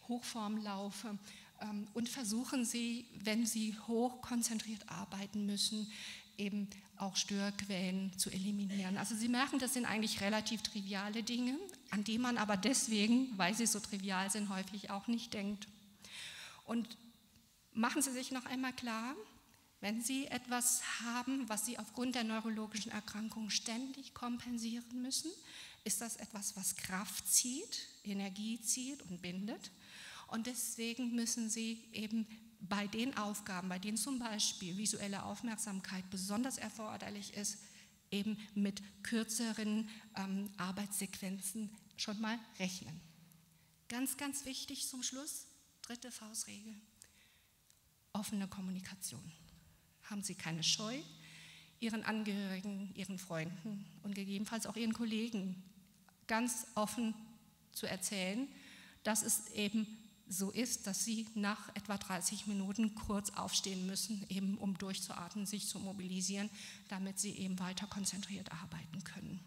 Hochform laufe. Ähm, und versuchen Sie, wenn Sie hoch konzentriert arbeiten müssen, eben auch Störquellen zu eliminieren. Also Sie merken, das sind eigentlich relativ triviale Dinge, an die man aber deswegen, weil sie so trivial sind, häufig auch nicht denkt. Und machen Sie sich noch einmal klar, wenn Sie etwas haben, was Sie aufgrund der neurologischen Erkrankung ständig kompensieren müssen, ist das etwas, was Kraft zieht, Energie zieht und bindet. Und deswegen müssen Sie eben bei den Aufgaben, bei denen zum Beispiel visuelle Aufmerksamkeit besonders erforderlich ist, eben mit kürzeren ähm, Arbeitssequenzen schon mal rechnen. Ganz, ganz wichtig zum Schluss, dritte Faustregel, offene Kommunikation. Haben Sie keine Scheu, Ihren Angehörigen, Ihren Freunden und gegebenenfalls auch Ihren Kollegen ganz offen zu erzählen, dass es eben so ist, dass sie nach etwa 30 Minuten kurz aufstehen müssen, eben um durchzuatmen, sich zu mobilisieren, damit sie eben weiter konzentriert arbeiten können.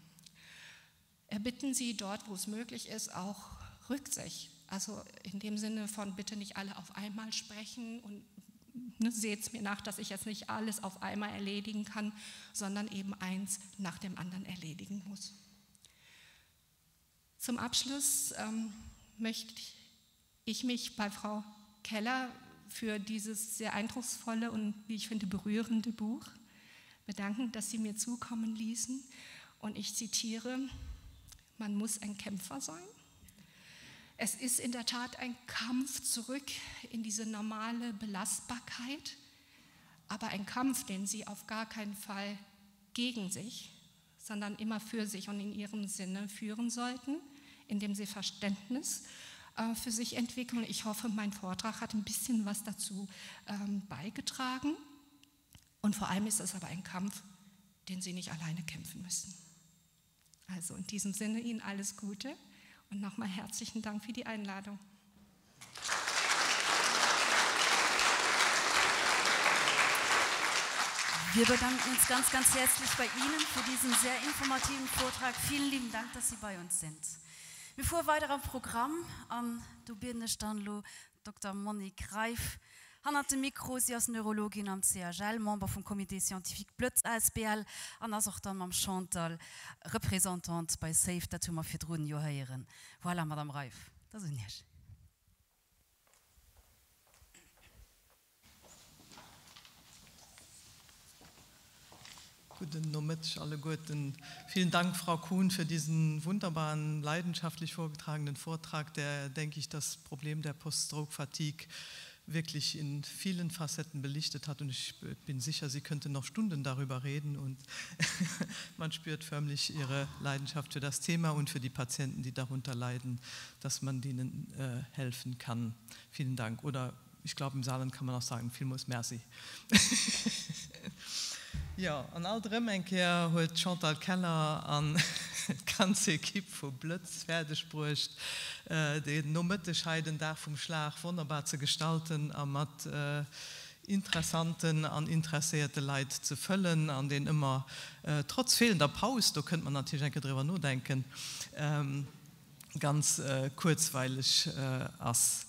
Erbitten Sie dort, wo es möglich ist, auch Rücksicht. Also in dem Sinne von bitte nicht alle auf einmal sprechen und ne, seht es mir nach, dass ich jetzt nicht alles auf einmal erledigen kann, sondern eben eins nach dem anderen erledigen muss. Zum Abschluss ähm, möchte ich ich mich bei Frau Keller für dieses sehr eindrucksvolle und wie ich finde berührende Buch bedanken, dass sie mir zukommen ließen. Und ich zitiere, man muss ein Kämpfer sein. Es ist in der Tat ein Kampf zurück in diese normale Belastbarkeit, aber ein Kampf, den sie auf gar keinen Fall gegen sich, sondern immer für sich und in ihrem Sinne führen sollten, indem sie Verständnis für sich entwickeln. Ich hoffe, mein Vortrag hat ein bisschen was dazu ähm, beigetragen. Und vor allem ist es aber ein Kampf, den Sie nicht alleine kämpfen müssen. Also in diesem Sinne Ihnen alles Gute und nochmal herzlichen Dank für die Einladung. Wir bedanken uns ganz, ganz herzlich bei Ihnen für diesen sehr informativen Vortrag. Vielen lieben Dank, dass Sie bei uns sind. Wir fuhr weiter am Programm an du bin Birnestanlo Dr. Moni Greif. Han hat dem Mikro sie als Neurologin am CHL, Member vom Komitee scientifique Plötz ASBL, an as auch dann am Chantal, Repräsentant bei Safe, der Tumor für Drohnen Johaieren. Voilà, Madame Reif. Das sind nicht. Guten Nomit, alle guten. Vielen Dank, Frau Kuhn, für diesen wunderbaren, leidenschaftlich vorgetragenen Vortrag, der, denke ich, das Problem der Poststroke-Fatigue wirklich in vielen Facetten belichtet hat. Und ich bin sicher, Sie könnte noch Stunden darüber reden. Und man spürt förmlich Ihre Leidenschaft für das Thema und für die Patienten, die darunter leiden, dass man denen äh, helfen kann. Vielen Dank. Oder ich glaube, im Saalen kann man auch sagen, viel muss merci. Ja an alterem enkeer huet Chantal Keller an ganze Kipp vu Blötz pferdesprcht äh, de nommette scheiden da vum Schlag wunderbar ze gestalten am mat äh, interessanten an interessierte Leid zu füllen an den immer äh, trotz fehlender Paus da könnte man natürlich enke drüber nur denken ähm, ganz äh, kurzweilig äh, as.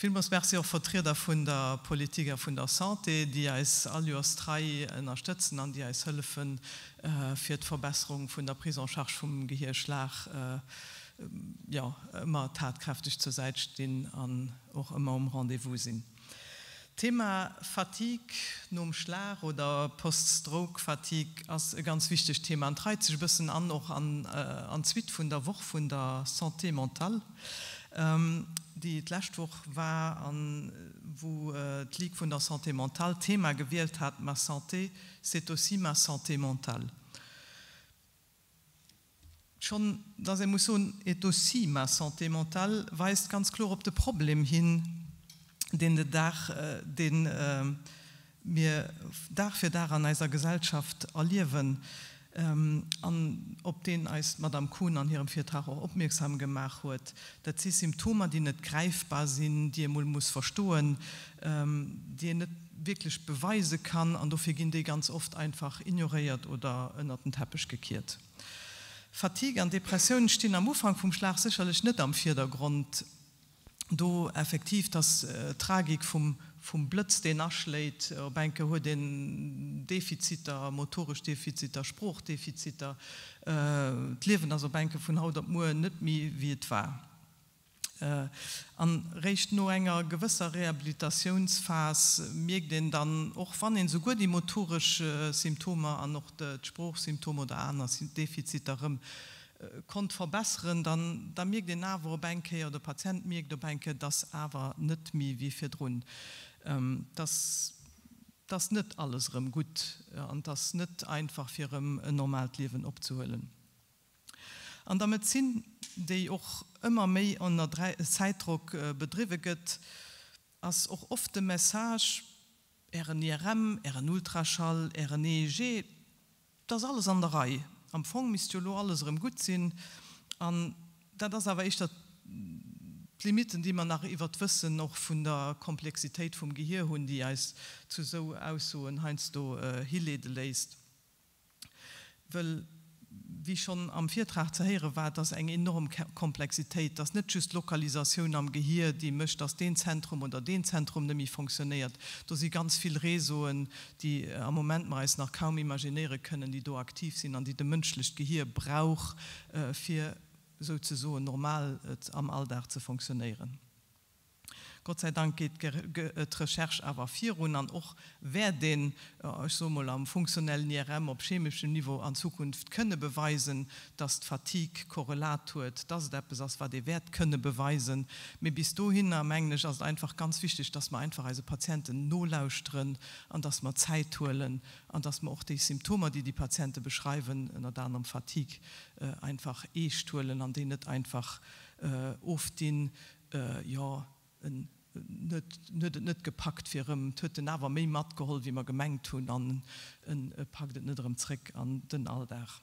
Vielmals Merc auch Vertreter von der Politiker von der Santé, die als Alios 3 unterstützen, an die als Hölfen äh, die Verbesserung von der Prisonscharch vom Gehirschlag äh, ja, immer tatkräftig zur Seite stehen an auch immer um Rendevous sind. Thema Fatig, Nomschlag oder Poststrokfatig als ganz wichtig Thema an 30 bisschen an noch an, äh, an Zwi von der Woche von der Santé mental. Äh, Ähm, die Lächtwoch war an wo äh, Li von der santé mental Thema gewählt hat ma santé c'est aussi ma santé mental. Schon das Emotion et aussi ma santé mental weist ganz klar op de Problem hin, den de Dach äh, den äh, mir dafür daran einer Gesellschaft erliewen. Äh, ähm, an, ob den als Madame Kuhn an ihrem Viertag auch aufmerksam gemacht wird. Das sie Symptome, die nicht greifbar sind, die man muss verstohlen, ähm, die nicht wirklich beweise kann an dafür gehen die ganz oft einfach ignoriert oder in den Teppich gekehrt. Fatigue an Depressionen stehen am Umfang vom Schlag sicherlich nicht am Vierdergrund. Do effektiv das äh, Tragik vom vom Blötz den nachschlägt Bänke hue den Defiziter motorisch Defiziter Spruchdefiziter äh, leben also Bänke von Haut Mu net mi wie het war. Äh, an recht no enger gewisser Rehabilitationsfas mir den dann och wann den so gut die motorische Symptome an noch de Spruchsymptome oder anders sind defiziterem äh, kon verbeeren, dann da mir den Nawer Bänke oder Patient mir der Bänke das awer net mi wie fir run ähm, das das net alles rem gut an das net einfach fir um normallewen opzuhöllen. An damit sind die auch immer mehr an der Zeitdruck äh, bedriwe gëtt ass och oft de Message RNRM, RN Ultraschall, RNEG, das alles an der Reihe. Am Fong missiolo alles rem gut sinn an das aber ich dat Limiten, die man nach iwwer wissen noch vun der Komplexität vom Gehir hun die als zu so aus so heinst du äh, hillede leist. Weil wie schon am Viertrag zuhere war das eng enorm Komplexität, das nicht just Lokalisation am Gehir, die mischt aus den Zentrum oder den Zentrum nämlich funktioniert. Da sie ganz viel Resoen, die äh, am Moment meist noch kaum imaginäre können, die do aktiv sind, an die de münschlich Gehir brauch äh, für so normal äh, am Alldach zu funktionieren. Gott sei Dank geht et Recherch awer vier run an och wer den äh, so am funktionellen IRM op chemischem Niveau an Zukunft könne beweisen, dass Fatig korrelat huet, das der besatz war de Wert könne beweisen. mir bis du hin am englisch als einfach ganz wichtig, dass man einfach als Patienten no lausren, an dass man Zeit holen, an dass man auch die Symptome, die die Patienten beschreiben in der dann am Fatig äh, einfach estuhlen, an denen einfach äh, oft den äh, ja, ein, net net gepackt fir den awer méi mat geholl, wie man gemengt hun an en pakt den Trick an den alldach.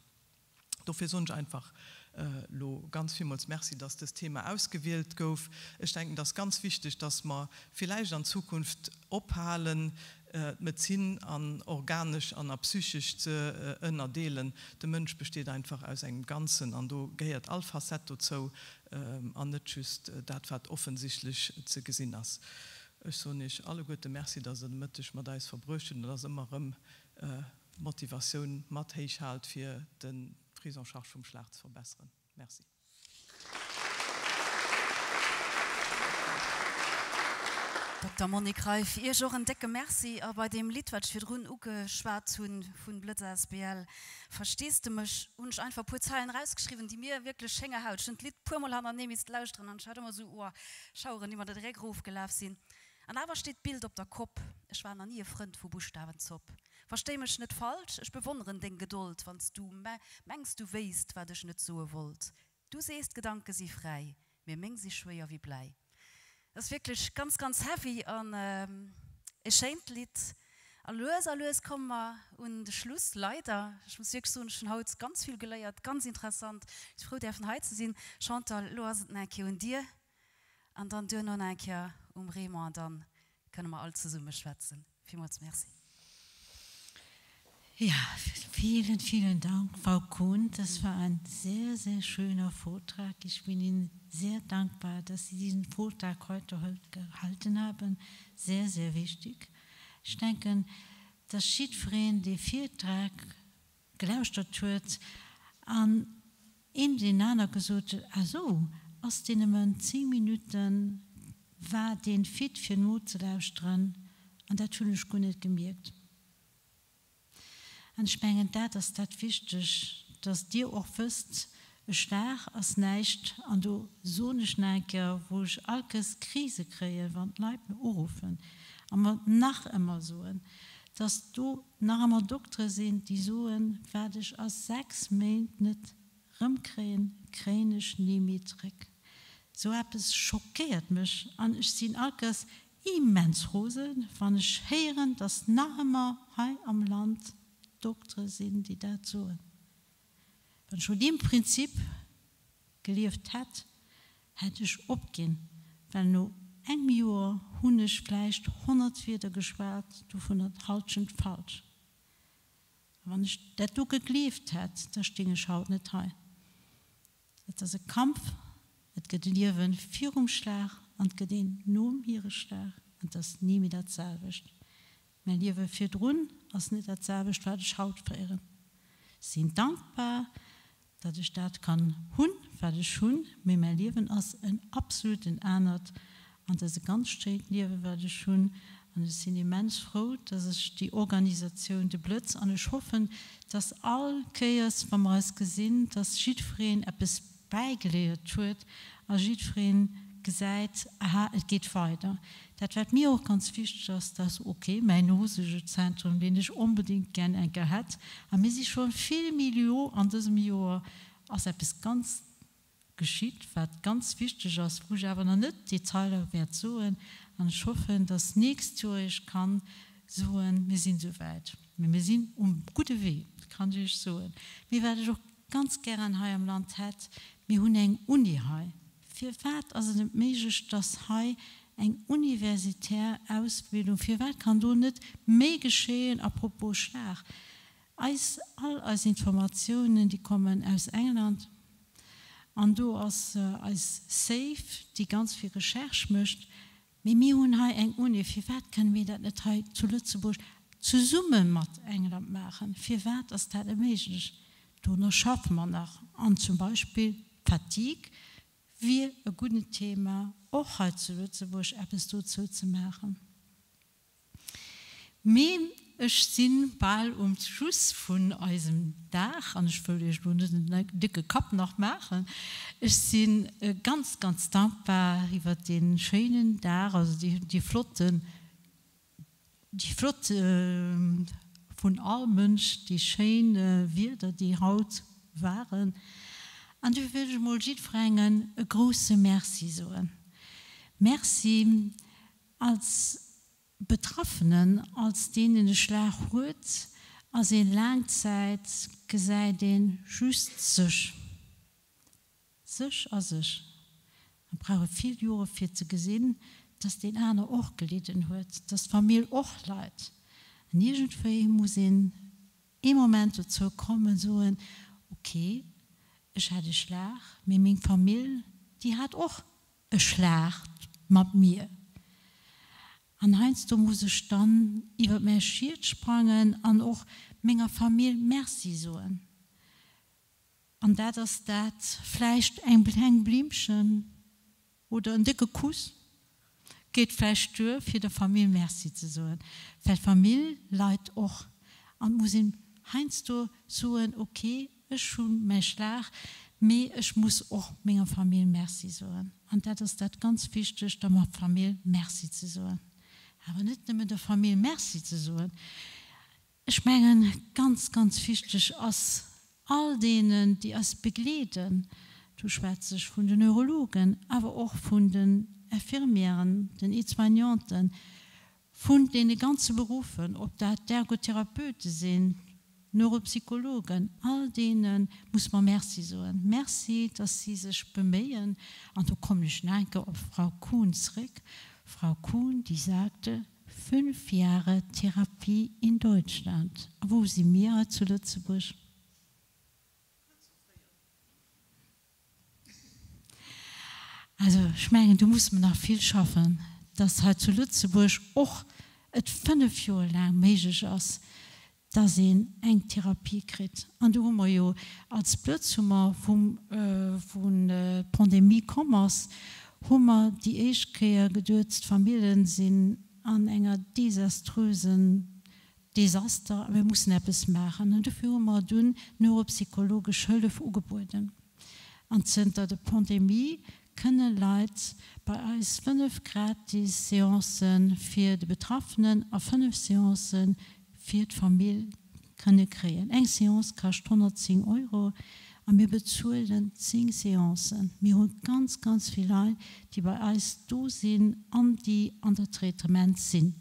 Dofir sonch einfach äh, lo ganz vielmals Merci, dass das Thema ausgewählt gouf. Ich denken das ganz wichtig, dass man vielleicht an Zukunft ophalen, äh, mit Sinn an organisch an a psychisch ze äh, ënnerdeelen. De Mënsch besteht einfach aus engem ganzen an do geiert Alphasetto zo ähm, an net just äh, dat wat offensichtlich ze gesinn ass. Ech so nicht alle gute Merci, dat se mëttech mat dais verbrüchen, dats immerem äh, Motivationun mathéich halt fir den Prisencharge vom Schlacht verbessern. Merci. Dr. Monik Reif ihr so entdecke Merci aber dem Liedwat für run uge schwarz hun von BlitzerSBL verstehst du mich? Und einfach Zeilen rausgeschrieben die mir wirklich Schenge haut. Und Lied ist laus drin. Und schaut immer so oh, schauen niemand der Dreckruf gelaufen sind. An aber steht Bild op der Kopf. Es war noch nie Freund vor Buchstaben zopp. Verstehe mich nicht falsch ich bewunderen den Geduld wann du mengst du west war dich nicht so wollt. Du sest Gedanke sie frei. Mir meng sie schwer wie blei das wirklich ganz ganz heavy an ähm, Lied kom und Schluss leider. Ich muss so schon haut ganz viel geleiert ganz interessant. Ich froh der von he zu sehen. Chantal und dir. An dann dünner um Remer dann können wir allzu summe schwätzen. Vielmals merci Ja, vielen, vielen Dank, Frau Kuhn. Das war ein sehr, sehr schöner Vortrag. Ich bin Ihnen sehr dankbar, dass Sie diesen Vortrag heute gehalten haben. Sehr, sehr wichtig. Ich denke, das Schiedfrieden, die Viertrag gelauscht wird, an in den Nana gesucht, also aus den zehn Minuten war den Fit für Not zu lauschen, und natürlich gut nicht gemerkt anspengen dat das dat wichtig dass dir auch fürst Stach als nicht an du so eine Schnecke, wo ich alles Krise kriege, wann Leute rufen. Aber nach immer so, dass du nach einmal Doktor sind, die so werde ich aus sechs Monaten nicht rumkriegen, kriege ich nie mit Trick. So es schockiert mich. Und ich sehe alles immens Rosen, wenn ich höre, dass nach einmal hier am Land Doktor sind, die dazu sind wenn schon dem Prinzip gelieft hat, hätte ich opgehen, wenn nur eng Joer hunisch fleischcht 100 wieder geschwert, du von der halschen falsch. Wann ich dat du gelieft hat, da stinge schaut net teil. Das ein Kampf, et gedeliwen Führungsschlag und gedehn nur ihre Schlag und das nie wieder zerwischt. Mein Liebe für run aus nicht der zerwischt werde schaut verehren. Sind dankbar, dat de Staat kann hun fertig hun mir mein Leben als ein absoluten ernstert an se ganz steht liewe werde schon an es sind immens froh, dass es die Organisation de Blitz an ich hoffen, dass all Chaos vom als gesinn, dass Schiedfrieden App es beigeleert als Schiedfrieden gesagt aha es geht weiter. Dat wird mir auch ganz wichtig dass das okay mein nosische Zentrum den ich unbedingt gern enker hat. A mir sich schon viel Millio an diesem jahr als bis ganz geschieht wat ganz wichtig aus wo aber noch nicht die Teile wert soen an schaffen das nächst ich kann soen wir sind soweit wir sind um gute weh kann ich so wie werde ich auch ganz gern he im Land hat. Mir hun eng unihai für also das Hai eng universitär Ausbildung. Für Welt kann du nicht mehr geschehen apropos Schlag? Als all als Informationen die kommen aus England. An du als, äh, als safe die ganz viel Recherch mischt mir hun eng Uni. Wie wert können wir dat zu Lützeburg zu summen mat England machen? Wie wert das du noch schaffen man nach. An zum Beispiel Fatigue wie ein gutes Thema auch halt zu Lützeburg Apps du zu machen. Mir Ech sinn ball um Schuss vun eisem Dach an dicke Kap noch machen. Ich äh, ganz ganz dankbar iwwer den Scheen da also die, die Flotten die Flotte äh, vun all Mnsch die Schene wieder die Haut waren. an du will Molgit frengen e große Merci soen. Merci als Betroffenen als denen de Schlag huet, as in Langzeit gesäi den just sech. Sech as sech. Man brauche viel Jure fir ze gesinn, dass den Äner och gelitten huet, das Familie och leid. Nigentfir muss im moment zu kommen soen, okay, ich hatte Schlag mit mein Familie die hat auch Schlacht mit mir. An heinz du muss ich dann über mehr schiiert sprangen an auch Menge Familie Merci soen an da das dat fleischcht ein blank Blimchen oder ein dicke Kuss geht Fleischstür für der Familie Merci zu soen Familie leid auch. An muss ihn heinz du soen okay es schon me schlach me ich muss och ménger familie merci an dat das dat ganz fichte da familie merci zu soen aber nicht mit der Familie Merci zu suchen. Ich mengen ganz ganz fichtech aus all denen, die es begleden, du schwätzech von den Neurologen, aber auch von den Erfirmieren, den Izwanten, von den ganzen Berufen, ob da Dergotherapeute sind, Neuropsychologen, all denen muss man Merci so. Merci, dass sie sich bemeien und du komme ich denke auf Frau Kuhnsrick, Frau Kuhn, die sagte, fünf Jahre Therapie in Deutschland. Wo sie mir zu Lützeburg? Also schmengen, du musst mir noch viel schaffen, dass halt zu Lützeburg auch fünf Jahre lang magisch ist, da sie eng Therapie kriegt. Und du hast ja als Blödsummer vom, äh, von äh, Pandemie kommst, Hummer die Eichkeier gedürzt Familien sind an enger desaströsen Desaster wir müssen es machen und dafür immer dünn neuropsychologisch Höllle ugeboten. an Zter der Pandemie können Leid bei als fünf gratis Seancen für die Betroffenen auf fünf Seancen fir d'Famill kënne kreen. Eg Seance kacht 110 Euro an mir bezuelen Zing Seancen. Mi hun ganz ganz viel ein, die bei Eis do sinn an die an der Tretement sinn.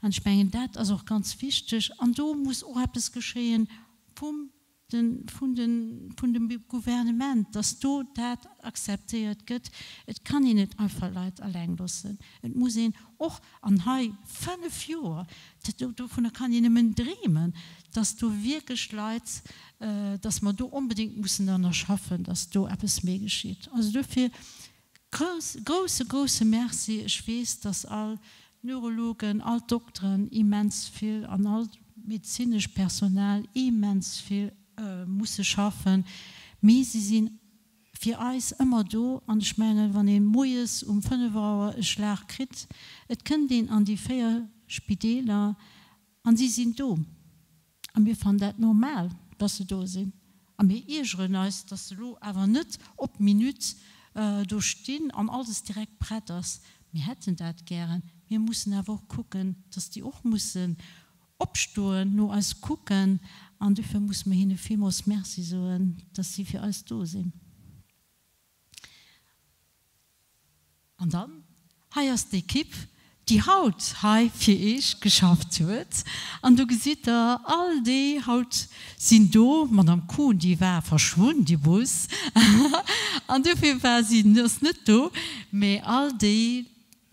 Anspengen dat as auch ganz wichtig. An do muss Orhappes geschehen, pum den vun den vun dem Gouvernement, dass do dat akzeteiert gëtt, Et kann i net einfach Leiit allnglossen. Et muss sinn och an haiënne Joer vun kann inemmen dreemen, dass du wirklich leiits, äh, dass man du unbedingt mussssen annner schaffen, dass du App es mé geschieht. Also dufir große große, große Merci schwes, dass all Neurologen, all Doktoren immens viel an all medizinisch Personal immens viel muss schaffen me sie sind für Eis immer do an Schmengen wann den Moes um Fënnewauer schlag krit, Et können den an die Féier Spideler an sie sind do. an mir fand dat normal, dass sie do sind an mir ist dat se lo awer net op Minut äh, durchstehen an alles direkt bretters. mir hätten dat gern. Wir müssen einfach gucken, dass die auch müssen opstuen, nur als gucken, an dafür muss man hin vielmals Merci so dass sie für alles do sind. Und dann heierst die Kipp die Haut hai für ich geschafft wird. An du gesieht da all die Haut sind do man am Kuh die war verschwunden die Bus. An dafür war sie nicht do mehr all die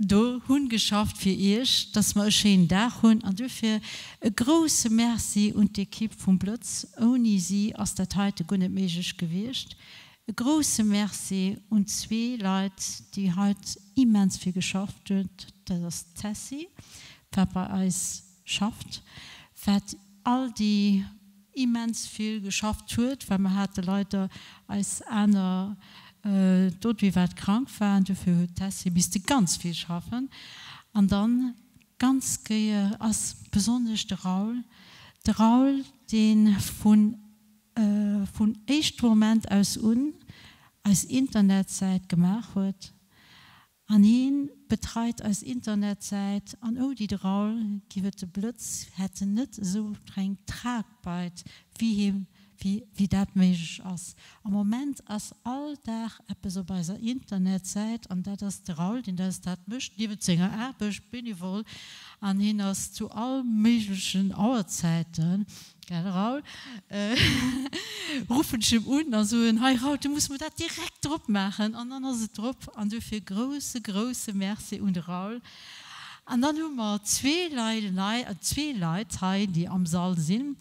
do hun geschafft fir Ich, dass man schön da hun an dufir e große Merci und de Kipp vom Blutz oni sie aus der Teite gunnet mesch gewircht. E große Merci und zwei Leute, die halt immens viel geschafft wird, das Tessie Papa Eis schafft, fährt all die immens viel geschafft wird, weil man hatte Leute als einer, äh, dort wie weit krank waren dafür Test bis die ganz viel schaffen. Und dann ganz gehe als besonders der Raul. Der Raul den von äh, von echt Moment aus un als internetzeit gemacht wird. An ihn betreibt als internetzeit. An oh die Raul gewirte Blitz hätte nicht so streng tragbar wie ihm wie, wie dat mech ass. Am moment ass all Dach App so bei se Internetsäit an dat ass der Raul, den dats dat mëcht, Diwezinger erbech bin i wohl an hin ass zu all meschen Auerzeititen. Raul äh, Rufenschip un an so en hey, haut muss man dat direkt drop machen an an se Drpp an du fir grosse grosse Merze und Raul. An dann hummer zwee Leiide Lei zwee Leiit die am Saal sinn.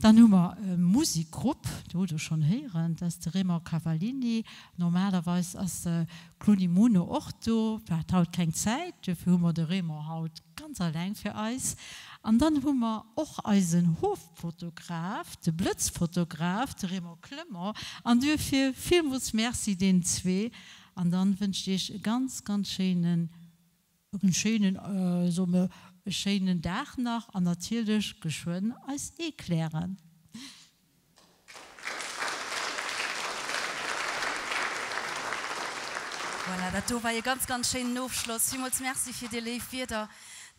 Dann nummer äh, Musikgruppe du du schon hören dass der Remer Cavallini. Normalerweise als äh, Clonimune Orto haut kein Zeit. Dafür der Remer haut ganz allein für Eis und dann haben wir auch als Hoffotograf der Blitzfotograf der Remer Klemmer an dafür viel muss Merci den zwei. Und dann wünsche ich ganz ganz schönen schönen äh, so beschscheinen Dach nach an natürlich geschwoen als eklären. Voilà, dat war je ganz ganz schön Nofschloss. Merci fir de Lefider.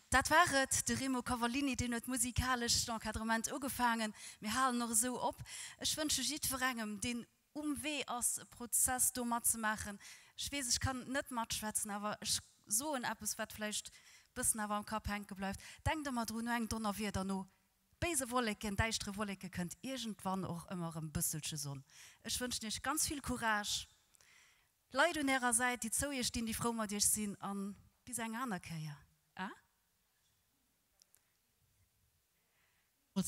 Dat waret de Remo Cavallini den het musikalisch Enkadrement ugefangen. mir halen noch so op. Ech wünsche jiet verregem den umweh aus Prozess dummer zu machen. Schwe ich kann net mat schwätzen, aber ich so ein App es bisschen aber am Kap hängen bleibt, denkt immer drüber, nur eng Donner wieder noch. Beise Wolleken, deichtre Wolleke könnt irgendwann auch immer ein bisschen Sonne. Ich wünsche euch ganz viel Courage. Leute in ihrer Seite, die zu euch stehen, die froh mit euch sind, an bis ein Anerkennung. Ah?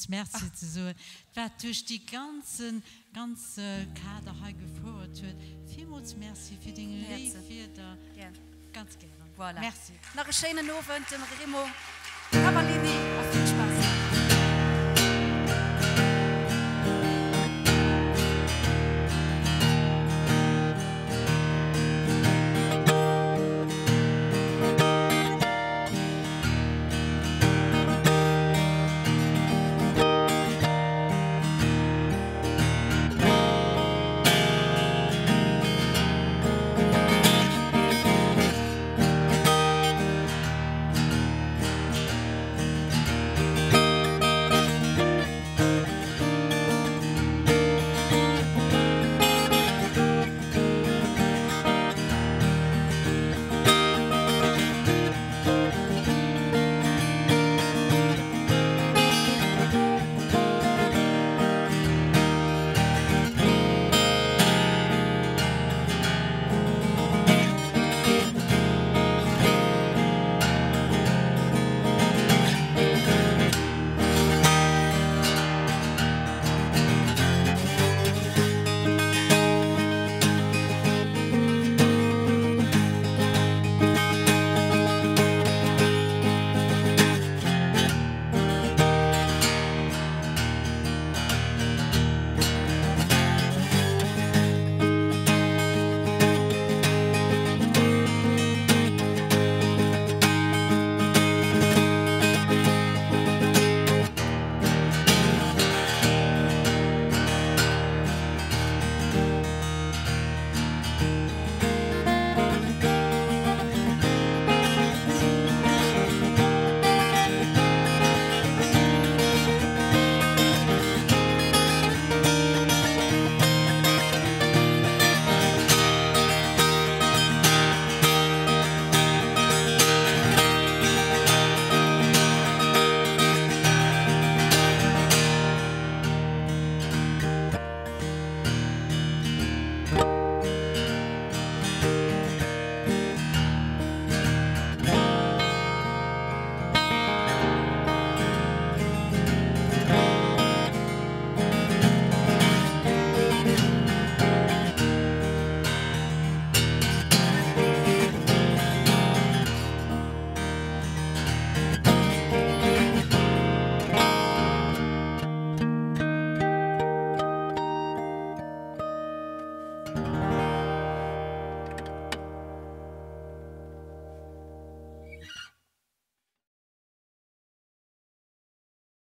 Merc ze soen, wat tuch die ganzen ganze Kader ha gefoert huet. Vimuts Merzi fir dinge Lefir ganz gerne voilà. Merci. Nach Schene Nowen dem Remo Kavalini a viel Spaß.